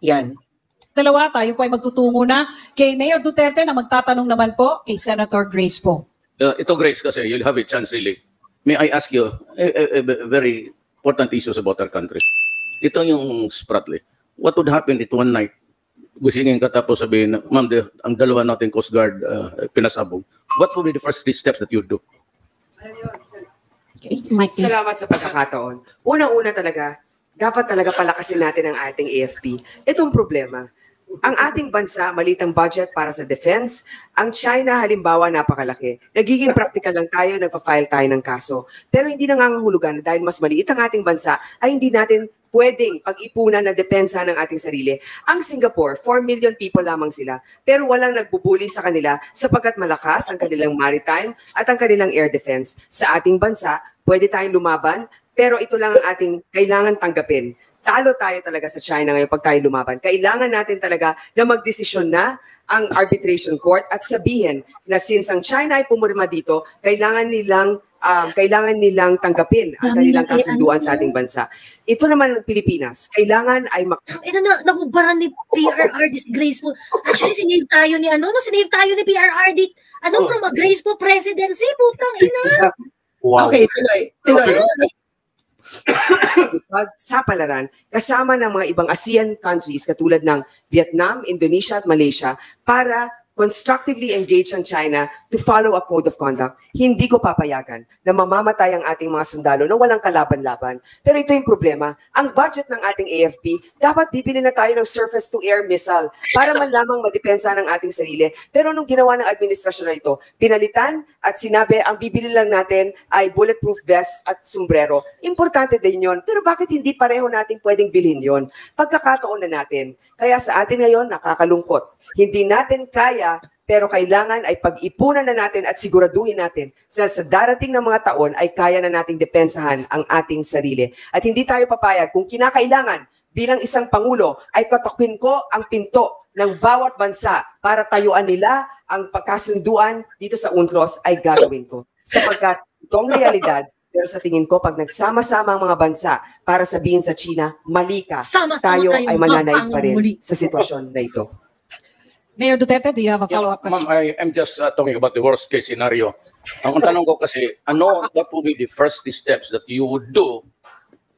Yan. Dalawa, tayo po ay magtutungo na kay Mayor Duterte na magtatanong naman po kay Senator Grace po. Uh, ito, Grace, kasi you'll have a chance really. May I ask you a, a, a very important issues about our country. Ito yung Spratly. What would happen if one night, gusingin ka tapos sabihin, ma'am, the, ang dalawa natin Coast Guard uh, pinasabog. What would be the first three steps that you would do? Okay. Salamat sa pagkakataon. Unang-una talaga, dapat talaga palakasin natin ang ating AFP. Itong problema. Ang ating bansa, maliit ang budget para sa defense. Ang China, halimbawa, napakalaki. Nagiging practical lang tayo, nagpa-file tayo ng kaso. Pero hindi nangangahulugan na dahil mas maliit ang ating bansa, ay hindi natin pwedeng pag-ipunan na depensa ng ating sarili. Ang Singapore, 4 million people lamang sila, pero walang nagbubuli sa kanila sapagkat malakas ang kanilang maritime at ang kanilang air defense. Sa ating bansa, pwede tayong lumaban, pero ito lang ang ating kailangan tanggapin talo tayo talaga sa China ngayon pag tayo lumaban. Kailangan natin talaga na magdesisyon na ang arbitration court at sabihin na since ang China ay pumurma dito, kailangan nilang um, kailangan nilang tanggapin ang kanilang kasunduan sa ating bansa. Ito naman ang Pilipinas, kailangan ay mak- Ito na, nakubaran ni PRR disgraceful. Actually, sinave tayo ni ano, no? Sinave tayo ni PRR di, ano, from a graceful presidency, putang ina. Wow. Okay, tuloy. Tuloy. Pagsapalaran kasama ng mga ibang ASEAN countries katulad ng Vietnam, Indonesia at Malaysia para constructively engage ang China to follow a code of conduct. Hindi ko papayagan na mamamatay ang ating mga sundalo na walang kalaban-laban. Pero ito yung problema. Ang budget ng ating AFP, dapat bibili na tayo ng surface-to-air missile para man lamang madepensa ng ating sarili. Pero nung ginawa ng administrasyon na ito, pinalitan at sinabi ang bibili lang natin ay bulletproof vest at sombrero. Importante din yon. Pero bakit hindi pareho natin pwedeng bilhin yon? Pagkakataon na natin. Kaya sa atin ngayon, nakakalungkot hindi natin kaya, pero kailangan ay pag-ipunan na natin at siguraduhin natin sa, sa darating na mga taon ay kaya na nating depensahan ang ating sarili. At hindi tayo papayag kung kinakailangan bilang isang pangulo ay katokin ko ang pinto ng bawat bansa para tayuan nila ang pagkasunduan dito sa UNCLOS ay gagawin ko. Sapagkat itong realidad, pero sa tingin ko, pag nagsama-sama ang mga bansa para sabihin sa China, mali ka, Sama-sama tayo ay mananaig pa rin sa sitwasyon na ito. Mayor Duterte, do you have a Yeah, follow-up question? Ma'am, I am just uh, talking about the worst case scenario. Ang ang tanong ko kasi, ano, what would be the first steps that you would do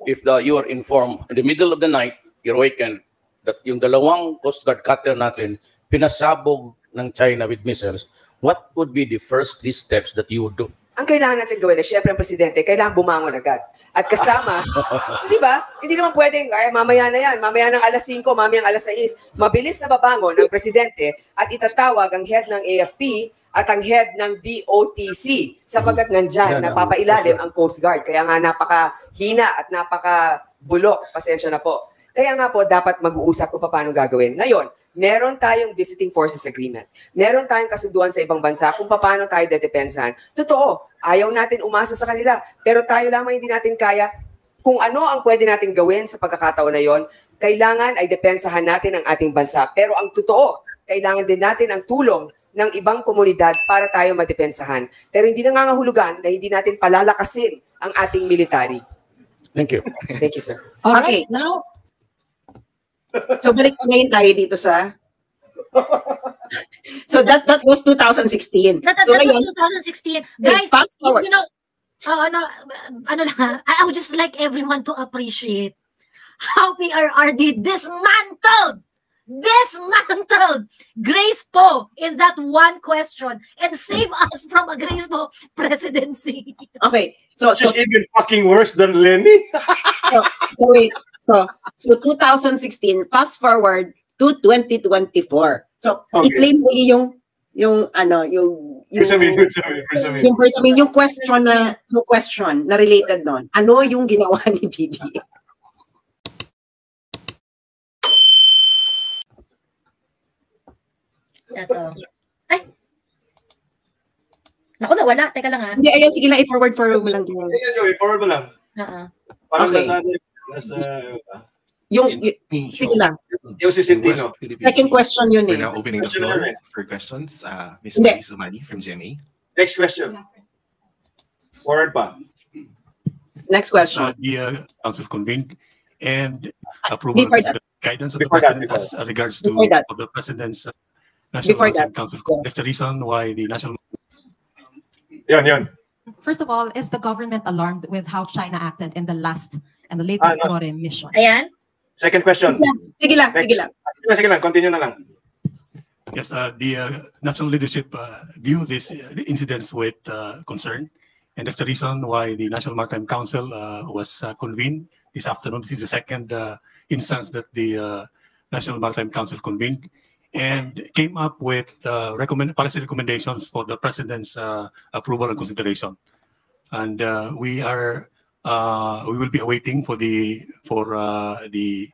if the, you are informed in the middle of the night, you're awakened, that yung dalawang Coast Guard cutter natin, pinasabog ng China with missiles, what would be the first three steps that you would do? Ang kailangan natin gawin ay syempre ang presidente, kailangan bumangon agad. At kasama, di ba? Hindi naman pwedeng, ay mamaya na yan, mamaya ng alas 5, mamaya ng alas 6. Mabilis na babangon ang presidente at itatawag ang head ng AFP at ang head ng DOTC sapagkat nandyan, napapailalim ang Coast Guard. Kaya nga napakahina at napakabulok. Pasensya na po. Kaya nga po, dapat mag-uusap kung paano gagawin. Ngayon, meron tayong visiting forces agreement. Meron tayong kasunduan sa ibang bansa kung paano tayo dedepensahan. Totoo, ayaw natin umasa sa kanila. Pero tayo lamang hindi natin kaya kung ano ang pwede natin gawin sa pagkakataon na yon, kailangan ay depensahan natin ang ating bansa. Pero ang totoo, kailangan din natin ang tulong ng ibang komunidad para tayo madepensahan. Pero hindi nangangahulugan na hindi natin palalakasin ang ating military. Thank you. Thank you, sir. All Okay. right, now, So balik ngayon tayo dito sa So that that was 2016. That, that, so that was ngayon, 2016. Guys, fast you, forward. you know, uh, ano, ano lang, I, I would just like everyone to appreciate how PRR did dismantled, dismantled Grace Po in that one question and save us from a Grace Po presidency. okay. So so, Just even fucking worse than Lenny. so wait. So so 2016 fast forward to 2024. So Okay. i-play mo uli yung yung ano yung yung sabihin, first sabihin. yung sabihin, yung question na yung question na related doon. Ano yung ginawa ni BBM? Ito. Ay! Naku, nawala. Teka lang ha. Hindi, ayan, sige lang, i-forward for mo lang. yung- Ayan, Joey, forward mo lang. Oo. Parang Okay. nasa, nasa, Yung, y- sige lang. yung si Centino. Second question yun We're eh. now opening the floor namin. for questions. Uh, Ms. Hindi. Marie Sumani from GMA. Next question. Forward pa. Next question. uh, the uh, council convened and approval Before of that, guidance of the president as regards to of the president's uh, National Before Maritime that, Council. yeah. That's the reason why the National Yan, yan. First of all, is the government alarmed with how China acted in the last and the Ah, latest no. Rore mission? Ayan. Second question. Sige lang, sige lang. Sige, sige lang, continue na lang. Yes, uh, the uh, national leadership uh, view these uh, incidents with uh, concern, and that's the reason why the National Maritime Council uh, was uh, convened this afternoon. This is the second uh, instance that the uh, National Maritime Council convened and came up with uh, recommend policy recommendations for the president's uh, approval and consideration. And uh, we are uh, we will be awaiting for the for uh, the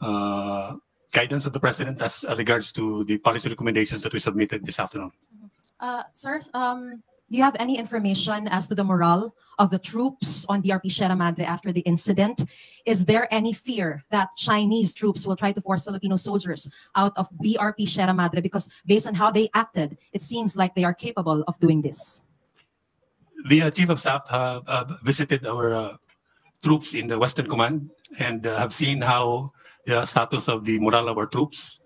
uh, guidance of the president as regards to the policy recommendations that we submitted this afternoon. Uh, sir, um, do you have any information as to the morale of the troops on BRP Sierra Madre after the incident? Is there any fear that Chinese troops will try to force Filipino soldiers out of BRP Sierra Madre? Because based on how they acted, it seems like they are capable of doing this. The uh, chief of staff uh, uh, visited our uh, troops in the Western Command and uh, have seen how the status of the morale of our troops.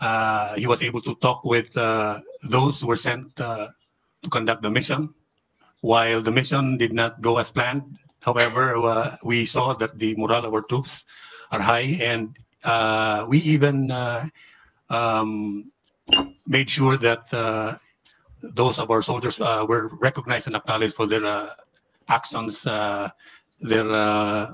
Uh, he was able to talk with those who were sent to conduct the mission. While the mission did not go as planned, however, uh, we saw that the morale of our troops are high, and uh, we even uh, um, made sure that uh, those of our soldiers uh, were recognized and acknowledged for their uh, actions, their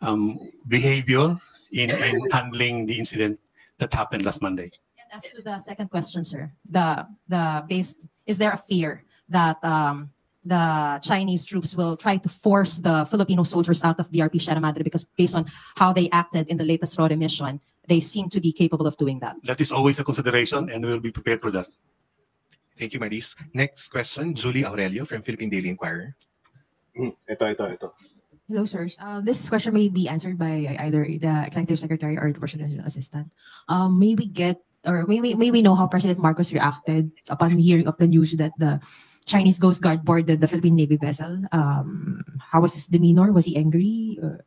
um, behavior in, in handling the incident that happened last Monday. And as to the second question, sir, the the based is there a fear that um, the Chinese troops will try to force the Filipino soldiers out of BRP Sierra Madre because based on how they acted in the latest Rode mission, they seem to be capable of doing that. That is always a consideration, and we will be prepared for that. Thank you, Maris. Next question, Julie Aurelio from Philippine Daily Inquirer. Hmm, Ito, ito, ito. Hello, sirs. Uh, this question may be answered by either the executive secretary or the presidential assistant. Um, may we get or may we, may we know how President Marcos reacted upon hearing of the news that the Chinese Coast Guard boarded the Philippine Navy vessel? Um, how was his demeanor? Was he angry? Or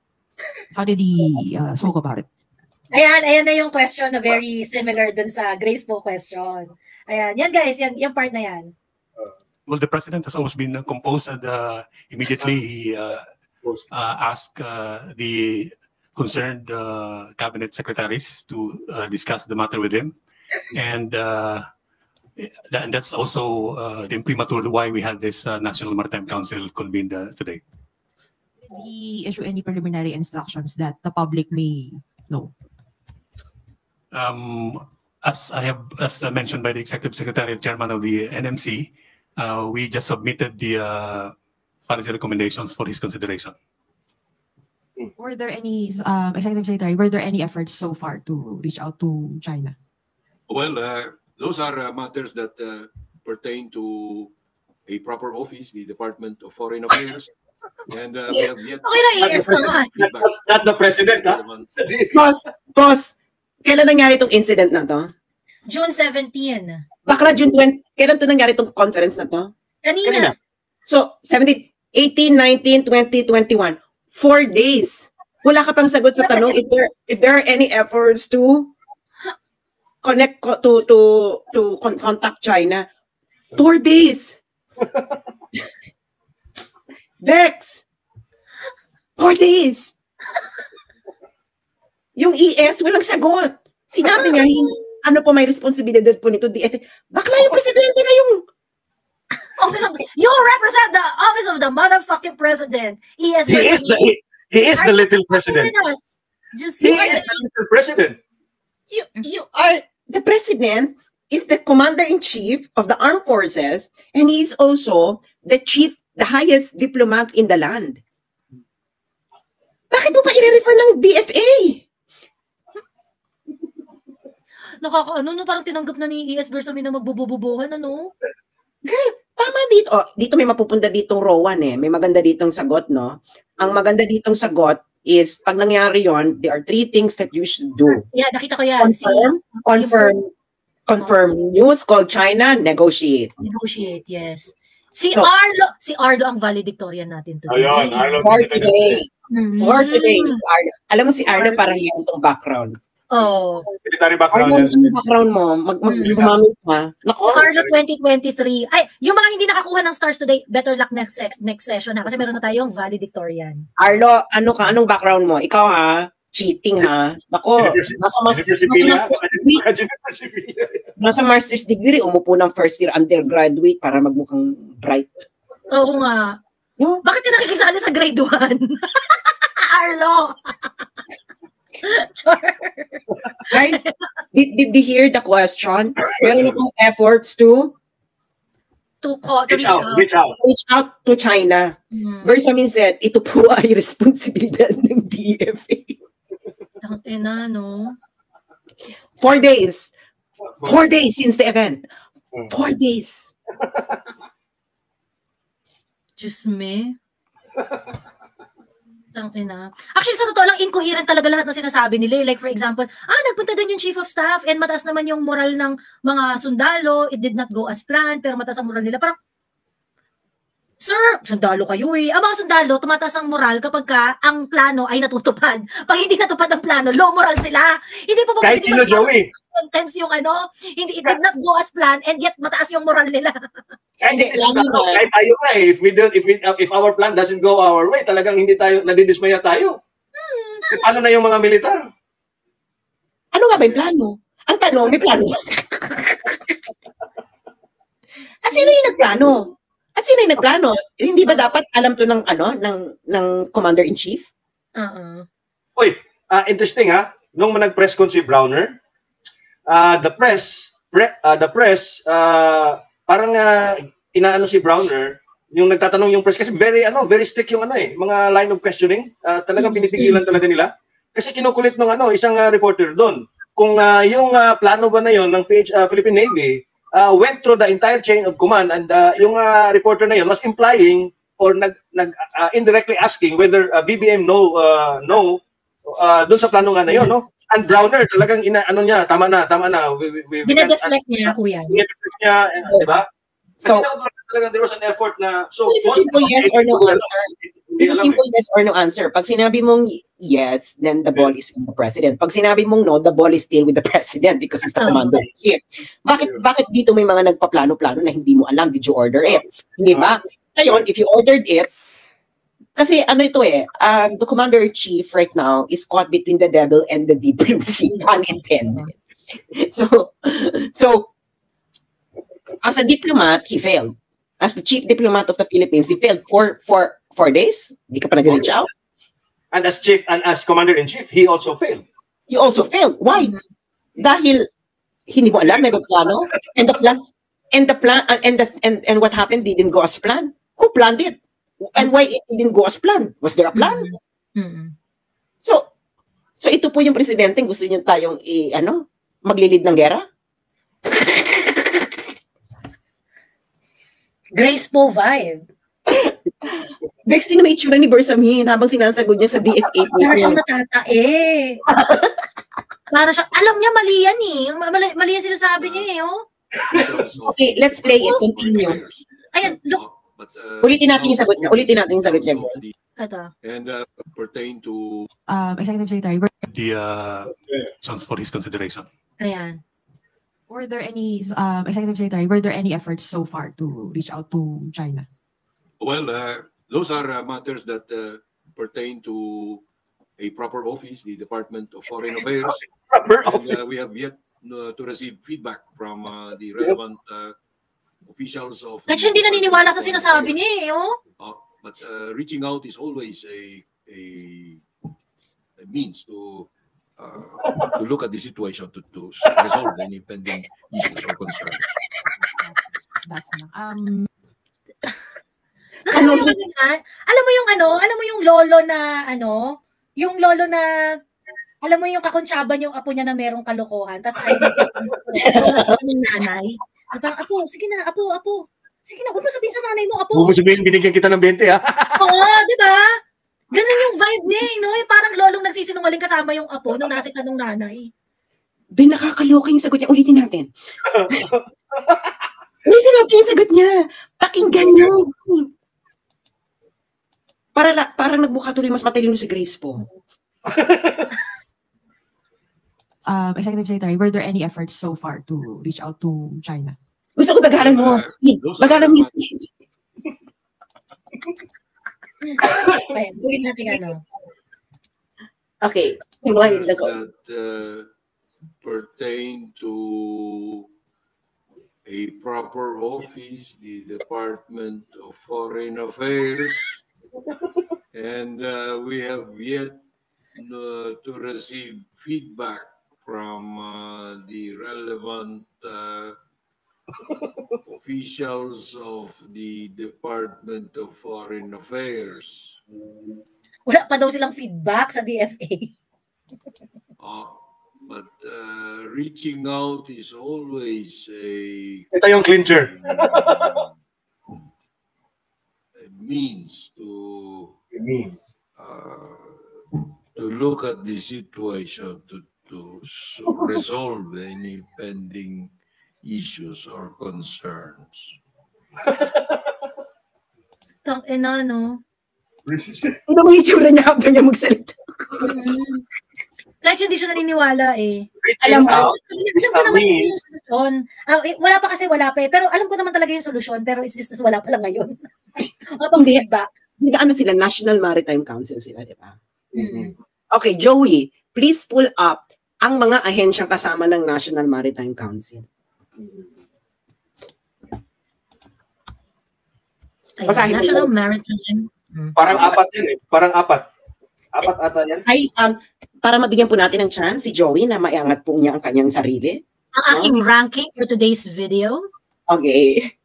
how did he uh, spoke about it? Ayan, ayan na yung question na very similar dun sa graceful question. Ayan, yan guys, yan, yung part na yan. Well, the president has always been uh, composed, and uh, immediately he uh, uh, asked uh, the concerned uh, cabinet secretaries to uh, discuss the matter with him, and uh, that, that's also uh, the imprimatur why we had this uh, National Maritime Council convened uh, today. Did he issue any preliminary instructions that the public may know? Um, as I have, as mentioned by the executive secretary, chairman of the NMC, uh, we just submitted the uh, policy recommendations for his consideration. Were there any um, executive secretary? Were there any efforts so far to reach out to China? Well, uh, those are uh, matters that uh, pertain to a proper office, the Department of Foreign Affairs, and uh, we have yet. Okay na, ES naman. Not, not the president, ha? Boss, boss, kailan nangyari itong incident na to? June 17. Bakla June 20, kailan to nangyari itong conference na to? Kanina. So, 17, 18, 19, 20, 21. Four days. Wala ka pang sagot sa tanong if there if there are any efforts to connect co- to to to con- contact China. Four days. Bex. Four days. Yung ES, walang sagot. Sinabi nga, hindi, ano po may responsibilidad po nito, DFA. Bakla yung presidente na yung Office of, you represent the office of the motherfucking president. ES He is the, he, he is the little president. Just He is the little president. you you are the president is the commander in chief of the armed forces and he is also the chief the highest diplomat in the land. Bakit mo pa i-refer ng DFA Nakaka, ano, no, parang tinanggap na ni ES Bersamin na magbubububuhan, ano? girl tama dito. Oh, dito may mapupunta ditong Rowan eh. May maganda ditong sagot no? Ang maganda ditong sagot is pag nangyari yon there are three things that you should do Yeah, nakita ko yan. Confirm confirm confirm news call China negotiate negotiate, yes. Si So- Arlo, si Arlo ang valedictorian natin today. Ayun, Arlo for today Mhm. For today, si Arlo. Alam mo si Arlo parang yan itong background. Oh. Military background. ano yung background mo? Mag, mag, Hmm. gumamit ka. Nako, Carlo 2023. Ay, yung mga hindi nakakuha ng stars today, better luck next sex- next session ha. Kasi meron na tayong valedictorian. Arlo, ano ka? Anong background mo? Ikaw ha? Cheating ha? Nako, nasa, mas, master's degree, Sevilla. nasa master's degree, umupo ng first year undergraduate para magmukhang bright. Oo nga. No? Bakit ka nakikisali sa grade 1? Arlo! Guys, did, did you hear the question? Meron akong efforts to to call, to Reach out, reach out. reach out to China. Hmm. Bersamin said, ito po ay responsibilidad ng DFA. Tang ina, no? Four days. Four days since the event. Four days. Diyos me. Tang ina. Actually, sa totoo lang, incoherent talaga lahat ng sinasabi nila. eh. Like, for example, ah, nagpunta doon yung chief of staff and mataas naman yung moral ng mga sundalo. It did not go as planned, pero mataas ang moral nila. Parang, Sir, sundalo kayo eh. Ang mga sundalo, tumataas ang moral kapag ka ang plano ay natutupad. Pag hindi natupad ang plano, low moral sila. Hindi pa Kahit sino, Joey. Sentence yung ano, hindi, it did not go as planned and yet mataas yung moral nila. Kahit hindi sa plano, na. kahit tayo nga eh, if we don't, if, we, if our plan doesn't go our way, talagang hindi tayo, nadidismaya tayo. Eh, paano na yung mga militar? Ano nga ba yung plano? Ang tanong, may plano? At sino yung nagplano? At sino yung nagplano? Hindi ba dapat alam to ng ano ng ng commander-in-chief? Uh-uh. Uy, ah, interesting ha. Nung nag-press con si Browner, ah, the press, pre, ah, the press, ah, parang ah, inaano si Browner, yung nagtatanong yung press kasi very ano, very strict yung ano eh, mga line of questioning, ah, talagang pinipigilan talaga nila. Kasi kinukulit ng ano, isang ah, reporter doon. Kung ah, yung ah, plano ba na yon ng PH, ah, Philippine Navy ah, went through the entire chain of command and ah, yung ah, reporter na yon was implying or nag, nag ah, indirectly asking whether ah, BBM know uh, know uh, doon sa plano nga na yon, no? And Browner talagang ina ano niya, tama na, tama na. We, we, we, Dinedeflect niya, kuya. Dinedeflect niya, eh, di ba? So- talagang there was an effort na, so, It's a simple yes or no answer. It's a simple yes or no answer. Pag sinabi mong yes, then the ball is in the president. Pag sinabi mong no, the ball is still with the president because he's the Oh. commander-in-chief. Bakit bakit dito may mga nagpaplano-plano na hindi mo alam? Did you order it? Hindi ba? Ngayon, if you ordered it, kasi ano ito eh, um, the commander-in-chief right now is caught between the devil and the deep blue sea, pun intended. So, so, as a diplomat, he failed. As the chief diplomat of the Philippines, he failed for for four days. Hindi ka pa out. And as chief and as commander-in-chief, he also failed. He also failed. Why? Dahil hindi mo alam may plano and the plan and the plan and the and and what happened didn't go as planned. Who planned it? And why it didn't go as planned? Was there a plan? Mm-mm. So so ito po yung presidente gusto niyo tayong i ano maglilid ng gera? Grace po vibe. Bex, din may itsura ni Bersamin habang sinasagot niya sa DFA Para siyang natatae. Para siya, alam niya mali yan eh. Mali, mali yan sinasabi niya eh, oh. Okay, let's play it. Continue. Ayan, look. But, uh, Ulitin natin yung sagot niya. Ulitin natin yung sagot niya. Ito. And uh, pertain to Um, Executive Secretary, were, The uh, chance for his consideration. Ayan. were there any, um, Executive Secretary, were there any efforts so far to reach out to China? Well, uh, those are uh, matters that uh, pertain to a proper office, the Department of Foreign Affairs. Proper And uh, office. we have yet uh, to receive feedback from uh, the relevant uh, officials of. Siya hindi naniniwala sa sinasabi niya eh, oh. Uh, but uh, reaching out is always a a, a means to uh, to look at the situation to, to resolve any pending issues or concerns. That's enough. Um, yung ano na, alam mo yung ano, alam mo yung lolo na ano, yung lolo na alam mo yung kakuntsaban yung apo niya na merong kalokohan, tapos ayaw niya ng nanay. Parang, apo, sige na, apo, apo. Sige na, huwag mo sabihin sa nanay mo, apo. Huwag mo sabihin, binigyan kita ng 20 ha? Oo, di ba? Ganun yung vibe niya, eh, no? Yung parang lolong nagsisinungaling kasama yung apo nung nasa ka nung nanay. Ben, nakakaloka yung sagot niya. Ulitin natin. Ulitin natin yung sagot niya. Pakinggan niyo. Para la, parang nagmukha tuloy mas matalino si Grace po. um, Executive Secretary, were there any efforts so far to reach out to China? Gusto ko bagalan mo. Speed. Bagalan mo yung speed. Okay, gawin natin ano. Okay. That uh, pertain to a proper office, the Department of Foreign Affairs, and uh, we have yet uh, to receive feedback from uh, the relevant uh, officials of the Department of Foreign Affairs. Wala pa daw silang feedback sa DFA. Uh, but uh, reaching out is always a, Ito yung clincher. a means to It means. uh, to look at the situation to to s- resolve any pending issues or concerns. Tang ina, no? Ano yung itsura niya after niya magsalita? Mm. Kahit hindi siya naniniwala eh. Alam mo, Alam ko naman yung solusyon. Ah, eh, wala pa kasi wala pa eh. Pero alam ko naman talaga yung solusyon. Pero it's just wala pa lang ngayon. Wala pang Hindi. feedback. Hindi ano sila, National Maritime Council sila, di ba? Mm. Okay, Joey, please pull up ang mga ahensyang kasama ng National Maritime Council. Ayun, Basahin mo National yun. Maritime. Parang apat yan eh. Parang apat. Apat ata yan. Ay, um, para mabigyan po natin ng chance si Joey na maiangat po niya ang kanyang sarili. Ang aking ranking for today's video. Okay.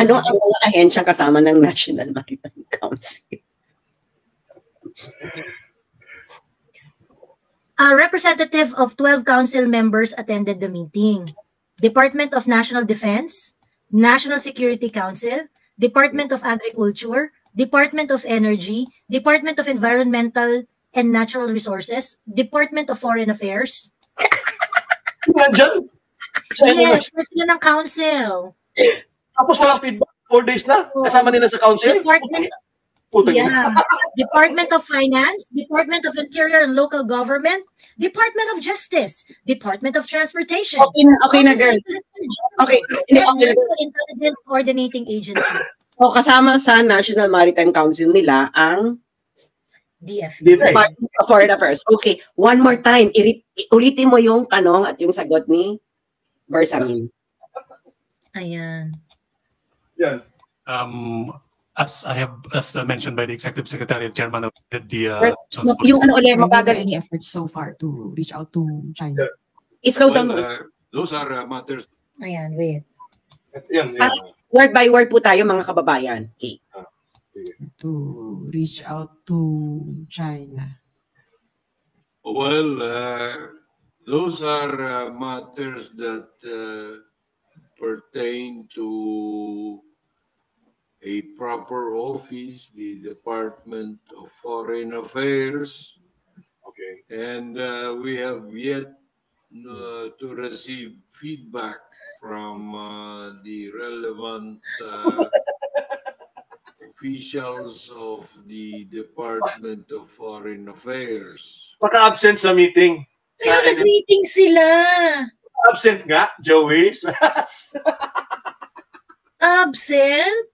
Ano ang mga ahensyang kasama ng National Maritime Council? A representative of 12 council members attended the meeting. Department of National Defense, National Security Council, Department of Agriculture, Department of Energy, Department of Environmental and Natural Resources, Department of Foreign Affairs. Yes. sila ng council. Tapos walang feedback. Four days na. Kasama nila sa council. Department Ina. Yeah. Department of Finance, Department of Interior and Local Government, Department of Justice, Department of Transportation. Okay na, okay na, girl. Okay, okay and Intelligence Coordinating Agency, O kasama sa National Maritime Council nila ang DF. DFA. Department of Foreign Affairs. Okay, one more time. Iri- ulitin mo yung tanong at yung sagot ni Bersamin. Ayan. Yan. Um, as I have, as mentioned by the Executive Secretary and Chairman of the, uh, Right. Yung ano ulit, mabagal. any efforts so far to reach out to China? Slow down Well, mo. uh, those are uh, matters Ayan, wait. Yan, yan. Parang word by word po tayo mga kababayan. Okay. To reach out to China. Well, uh, those are uh, matters that uh, pertain to a proper office, the Department of Foreign Affairs, Okay. and uh, we have yet uh, to receive feedback from uh, the relevant uh, officials of the Department of Foreign Affairs. Maka-absent sa meeting. Sa Kaya nag-meeting sila. absent nga, Joey. Absent?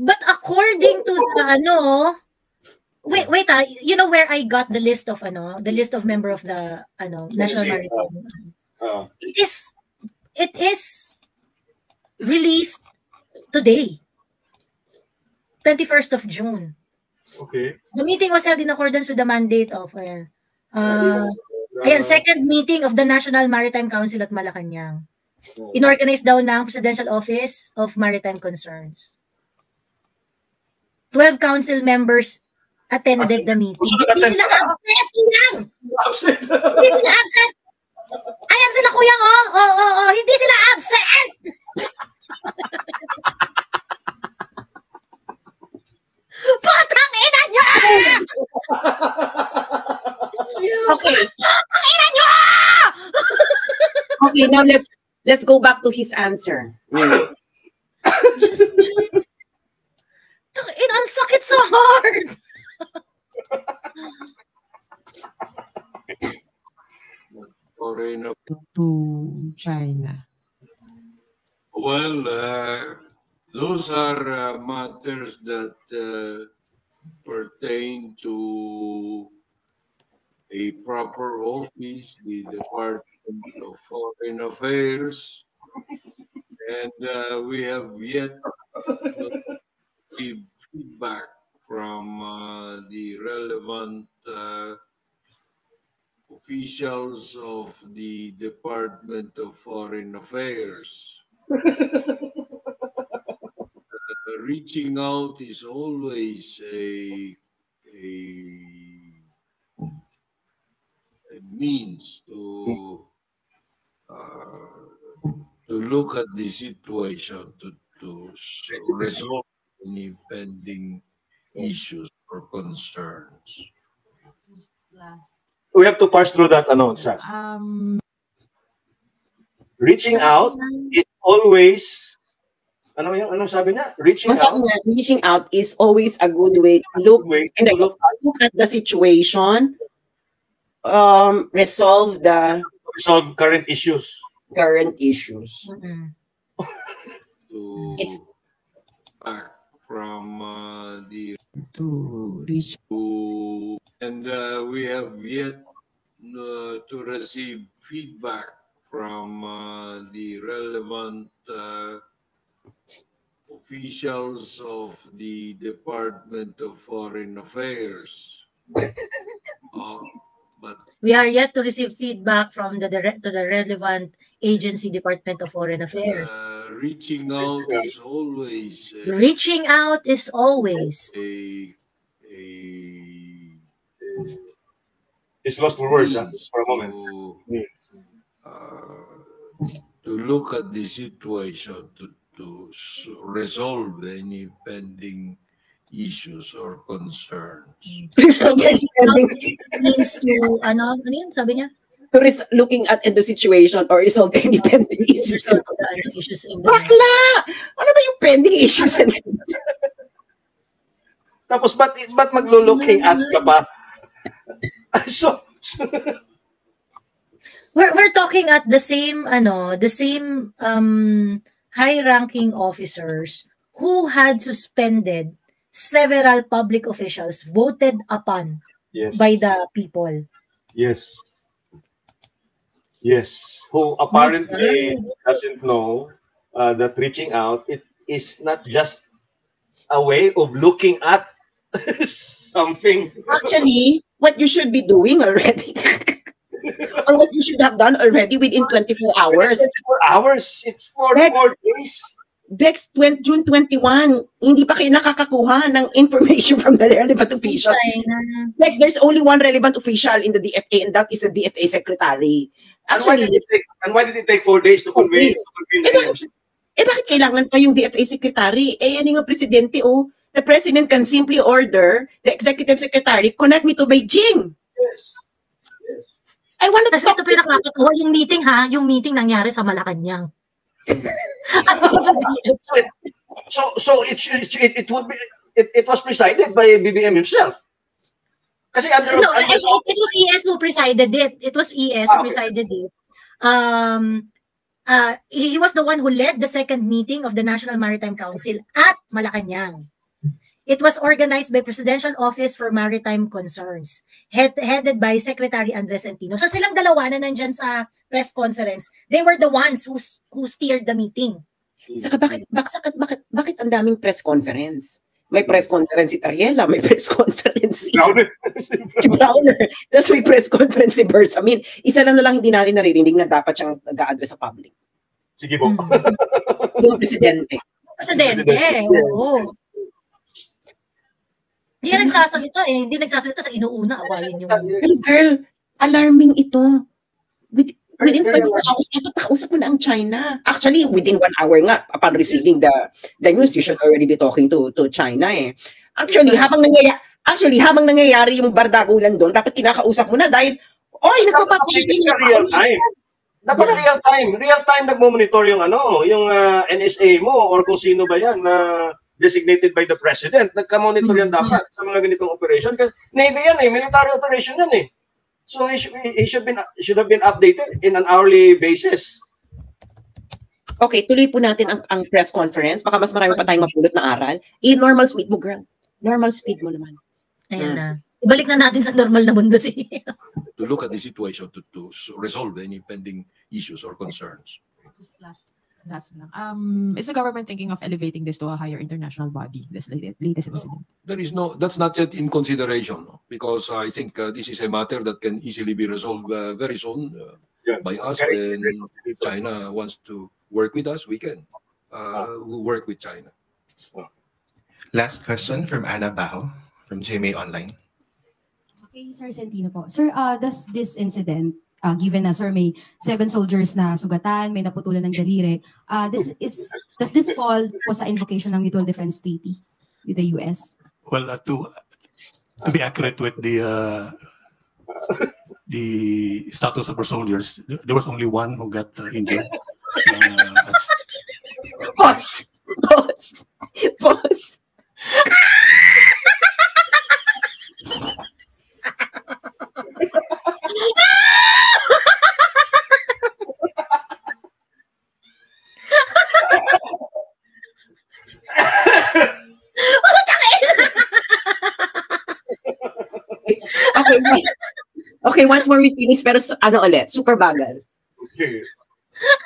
But according to the ano, wait, wait ah, you know where I got the list of ano, the list of member of the ano, National Maritime. Oh. It is it is released today. 21st of June. Okay. The meeting was held in accordance with the mandate of ayan, uh, ayan, second meeting of the National Maritime Council at Malacanang. Inorganize daw ng Presidential Office of Maritime Concerns. 12 council members attended the meeting. Hindi sila absent, Inang! Absent. Hindi sila absent! Ayan sila, kuya, oh! Oh, oh, oh! Hindi sila absent! Putang ina nyo! Okay. Putang ina nyo! Okay, now let's let's go back to his answer. Tang in, ang sakit sa heart! to China? Well, uh, those are uh, matters that uh, pertain to a proper office, the Department of Foreign Affairs, and uh, we have yet to feedback from uh, the relevant uh, officials of the Department of Foreign Affairs. Uh, reaching out is always a, a, a means to uh, to look at the situation to, to resolve any pending issues or concerns. We have to parse through that ano, Sas. Um, Reaching out is always ano yung anong sabi niya? Reaching Ang sabi out niya, reaching out is always a good way to look, way to then look look at the situation, um, resolve the resolve current issues. current issues. To It's back from uh, the to reach to, and uh, we have yet uh, to receive feedback from uh, the relevant uh, officials of the Department of Foreign Affairs. Uh, but We are yet to receive feedback from the direct to the relevant agency Department of Foreign Affairs. uh, reaching out is always a, Reaching out is always a, a It's lost for words means for a moment. to, uh, to look at the situation to, to resolve any pending issues or concerns. ano ano yun sabi niya to res- looking at the situation or resolve any pending issues. ano, issues in the Bakla! Ano ba yung pending issues? Tapos ba't, ba't maglo-looking at ka pa? so, we're we're talking at the same ano the same um high ranking officers who had suspended several public officials voted upon yes. by the people Yes. Yes. Who apparently doesn't know uh, that reaching out it is not just a way of looking at something. Actually, what you should be doing already, or what you should have done already within 24 hours. 24 hours. It's for Next. four days. Bex, 20, June 21, hindi pa kayo nakakakuha ng information from the relevant officials. Bex, there's only one relevant official in the DFA and that is the DFA secretary. And why did Actually, it take and why did it take four days to convene? days. To convene Eh, the bakit, eh bakit kailangan pa yung DFA secretary? Eh yan yung presidente oh. The president can simply order the executive secretary, connect me to Beijing. Yes. I want to Kasi talk ito pinakakatawa yung meeting ha, yung meeting nangyari sa Malacanang. So so it it, it would be it, it was presided by BBM himself. Kasi under, no, under it, it was ES who presided it. It was ES Ah, who okay. presided it. Um, uh, he, he was the one who led the second meeting of the National Maritime Council at Malacanang. It was organized by Presidential Office for Maritime Concerns, head, headed by Secretary Andres Centino. So silang dalawa na nandyan sa press conference, they were the ones who, who steered the meeting. Saka bakit, bakit, bakit, bakit, bakit ang daming press conference? May press conference si Tariela, may press conference si, Browner. si Browner, tapos may press conference si Bersamin. Isa lang na lang hindi natin naririnig na dapat siyang nag-address sa public. Sige po. Yung presidente. Presidente, Presidente. oo. Hindi nagsasalita eh. Hindi nagsasalita sa inuuna. Awayin yung... Pero girl, alarming ito. With, within 24 hours, dapat nakausap mo na ang China. Actually, within one hour nga, upon receiving the the news, you should already be talking to to China eh. Actually, habang nangyayari, actually, habang nangyayari yung bardagulan doon, dapat kinakausap mo na dahil, oy, nagpapapigil Dapat real time. Dapat real time. Real time nagmo-monitor yung ano, yung ah, NSA mo or kung sino ba yan na designated by the president. Nagka-monitor yan dapat sa mga ganitong operation. Kasi Navy yan eh, military operation yan eh. So he should, he should, been, should have been updated in an hourly basis. Okay, tuloy po natin ang, ang press conference. Baka mas marami pa tayong mapulot na aral. I-normal speed mo, girl. Normal speed mo naman. Ayan na. Ibalik na natin sa normal na mundo si to look at the situation to, to resolve any pending issues or concerns. Just last, last lang. Um, is the government thinking of elevating this to a higher international body, this latest, latest incident? There is no, that's not yet in consideration no? because I think uh, this is a matter that can easily be resolved uh, very soon uh, by us. Very And if China wants to work with us, we can. Uh, we'll work with China. Last question from Anna Bao from JMA Online. Okay, Sir Centino po. Sir, uh, does this incident, uh, given na sir may seven soldiers na sugatan, may naputulan ng daliri, uh, this is does this fall po sa invocation ng Mutual Defense Treaty with the US? Well, uh, to to be accurate with the uh, the status of our soldiers, th- there was only one who got uh, injured. Uh, as, Pause! Pause! Pause! Okay. Okay, once more we finish, pero ano ulit, super bagal. Okay.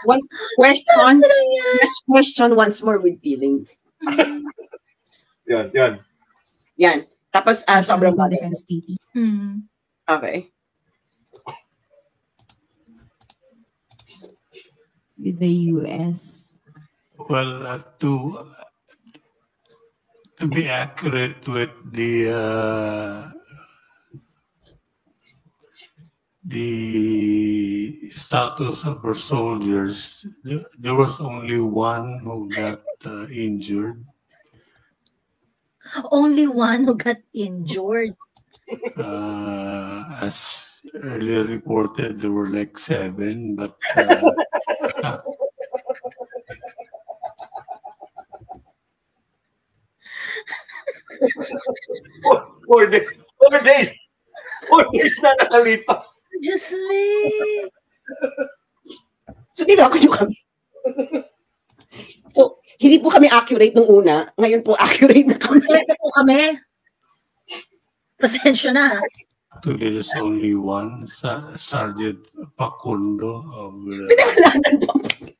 Once question, next question once more with feelings. Yan, yan. Yan. Tapos, ah, sobrang bagal. Defense Treaty. Hmm. Okay. With the US. well, uh, to to be accurate with the uh, the status of our soldiers, there, there was only one who got uh, injured. Only one who got injured. Uh, as earlier reported, there were like seven, but uh, Four, day, four days. Four days na nakalipas. Diyos me. So, tinako nyo kami. So, hindi po kami accurate nung una. Ngayon po, accurate na kami. Ito po kami. Pasensya na. actually there's only one, Sa- Sergeant Facundo of uh,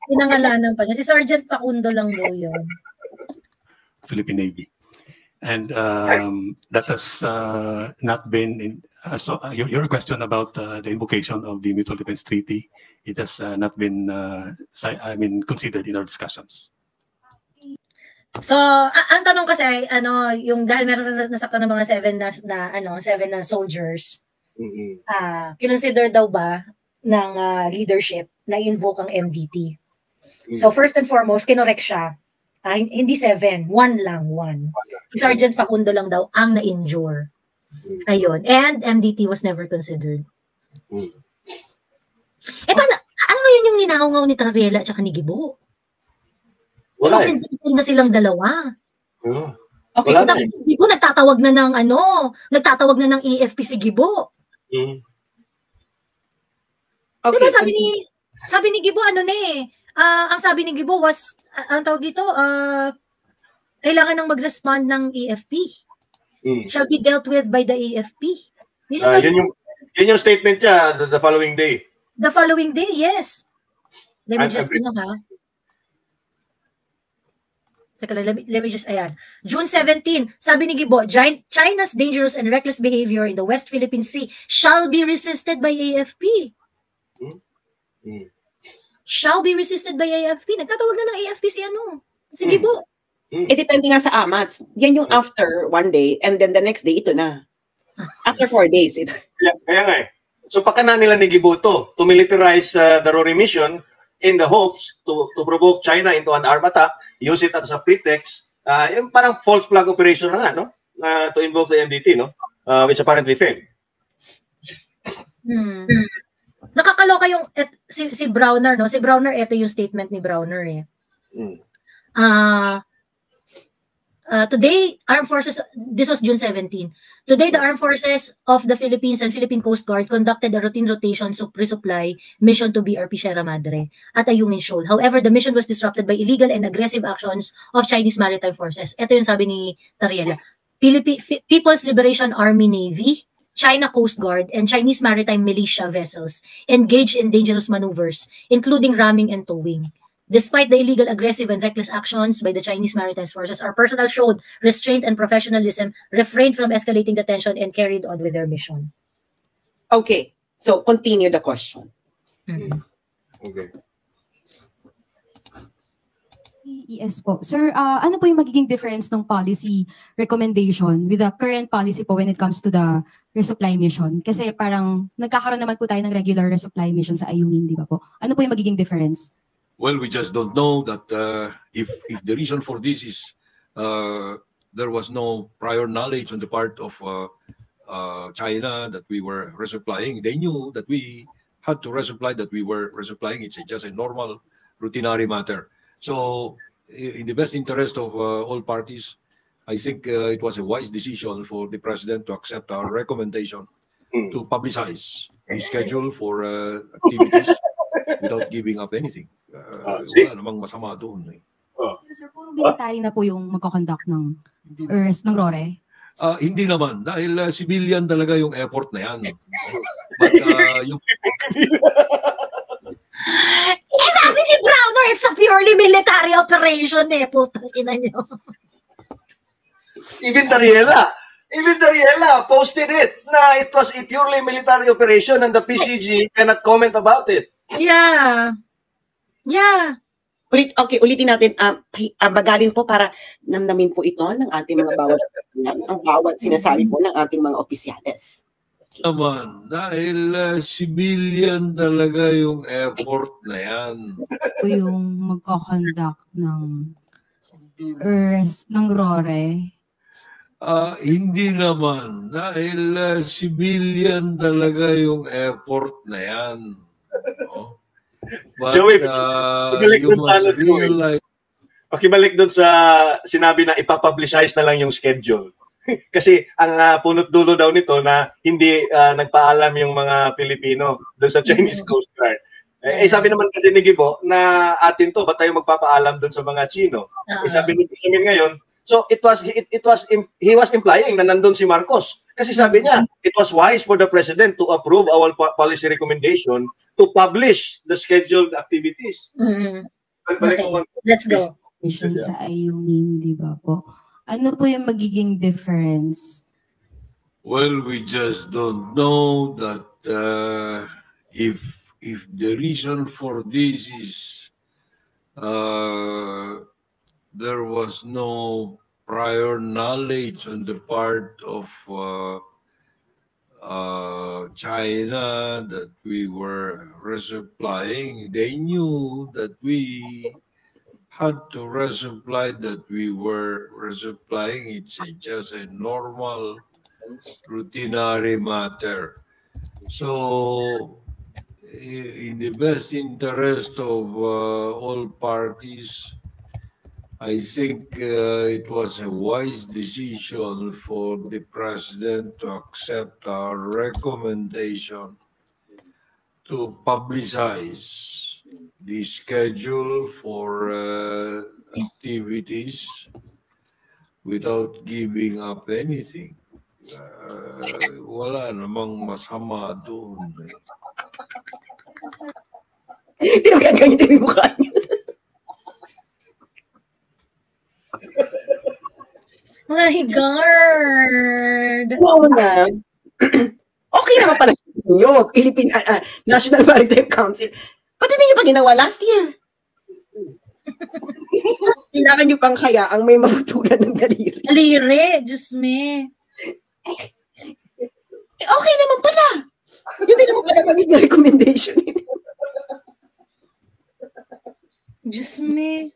Pinangalanan pa niya. Si Sergeant Facundo lang po yun. Philippine Navy. And um, that has uh, not been in. Uh, so uh, your, your question about uh, the invocation of the Mutual Defense Treaty, it has uh, not been, uh, I mean, considered in our discussions. So, ang tanong kasi ay, ano, yung dahil meron na nasaktan ng mga seven na, na ano, seven na soldiers, ah, kinonsider daw ba ng ah, leadership na invoke ang MDT? So, first and foremost, kinorek siya. Hin- hindi seven, one lang, one. Sergeant Facundo lang daw ang na-injure. Ayun. And MDT was never considered. Eh, paano, ano ngayon yung ninangaw ni Tarriela at saka ni Gibo? Wala eh. Na silang dalawa. Oo. Okay, Wala na tapos si Gibo nagtatawag na ng ano, nagtatawag na ng EFP si Gibo. Mm. Okay, diba sabi ni sabi ni Gibo ano na eh, ah, ang sabi ni Gibo was ah, ang tawag dito, ah, kailangan nang mag-respond ng EFP. Mm. Shall be dealt with by the EFP. Yun sabi yun, yung, yun yung statement niya the, the following day. The following day, yes. Let me I'm- just, ano ha? Teka lang, let me, let me just, ayan. June 17, sabi ni Gibo, "Gi- China's dangerous and reckless behavior in the West Philippine Sea shall be resisted by AFP. Mm. Shall be resisted by AFP. Nagtatawag na ng AFP si ano? Si Gibo. Eh, depende nga sa AMATS. Yan yung after one day, and then the next day, ito na. After four days, ito. Kaya, kaya nga eh. So pakana nila ni Gibuto to militarize uh, the Rory mission in the hopes to to provoke China into an armed attack, use it as a pretext. Uh, yung parang false flag operation na nga, no? Uh, to invoke the MDT, no? Uh, which apparently failed. Hmm. Nakakaloka yung et, si, si Browner, no? Si Browner, ito yung statement ni Browner eh. Mm. Ah, Uh, today, Armed Forces, this was June 17. Today, the Armed Forces of the Philippines and Philippine Coast Guard conducted a routine rotation so resupply mission to BRP Sierra Madre at Ayungin Shoal. However, the mission was disrupted by illegal and aggressive actions of Chinese maritime forces. Ito yung sabi ni Tariela. Philippi- People's Liberation Army Navy, China Coast Guard, and Chinese maritime militia vessels engaged in dangerous maneuvers, including ramming and towing. Despite the illegal, aggressive, and reckless actions by the Chinese maritime forces, our personnel showed restraint and professionalism, refrained from escalating the tension, and carried on with their mission. Okay, so continue the question. Okay. Yes po. Sir, ah, ano po yung magiging difference ng policy recommendation with the current policy po when it comes to the resupply mission? Kasi parang nagkakaroon naman po tayo ng regular resupply mission sa Ayungin, di ba po? Ano po yung magiging difference? Well, we just don't know that uh, if if the reason for this is uh, there was no prior knowledge on the part of uh, uh, China that we were resupplying. They knew that we had to resupply, that we were resupplying. It's a- just a normal, routinary matter. So, in the best interest of uh, all parties, I think uh, it was a wise decision for the president to accept our recommendation to publicize the schedule for uh, activities without giving up anything. Uh, see? wala namang masama doon. Eh. Pero sir, puro military na po yung magkakonduct ng, or, ng RORE. Ah, hindi naman dahil uh, civilian talaga yung airport na yan. But uh, yung Eh, sabi ni Browner, it's a purely military operation eh. Putang ina nyo. Even Dariela, even Dariela posted it na it was a purely military operation and the PCG cannot comment about it. Yeah. Yeah. Ulit, okay, ulitin natin. Uh, magaling po para namnamin po ito ng ating mga bawat ang bawat sinasabi po ng ating mga opisyales. naman, dahil uh, civilian talaga yung airport na yan. po yung magkakonduct ng, res, ng RORE. Ah, hindi naman, dahil uh, civilian talaga yung airport na yan. No? But Joey, uh, you dun sa must ano, Joey. realize Pakibalik doon sa sinabi na ipapublicize na lang yung schedule. Kasi ang ah, punot dulo daw nito na hindi ah, nagpaalam yung mga Pilipino doon sa Chinese Coast Guard. Eh, eh, sabi naman kasi ni Gibo na atin to, ba't tayo magpapaalam doon sa mga Chino? Eh, sabi ni Samin ngayon, so it was it, it was he was implying na nandun si Marcos. Kasi sabi niya, it was wise for the president to approve our po- policy recommendation to publish the scheduled activities. Mm. Okay, let's go. Mission sa Ayungin, di ba po? Ano po yung magiging difference? Well, we just don't know that uh, if if the reason for this is uh, there was no prior knowledge on the part of uh, uh, China that we were resupplying. They knew that we had to resupply that we were resupplying. It's just a normal routinary matter. So, in the best interest of uh, all parties, I think uh, it was a wise decision for the president to accept our recommendation to publicize the schedule for uh, activities without giving up anything. Uh, wala namang masama doon. gaganyitin yung mukha niya. My God. Wow na. okay naman pala sa inyo, Philippine ah, ah, National Maritime Council. Ba't hindi nyo pa ginawa last year? Kailangan nyo pang kaya ang may mabutulan ng daliri. Alire, Diyos me. Eh, okay naman pala. Yun din naman pala magiging recommendation. Diyos me.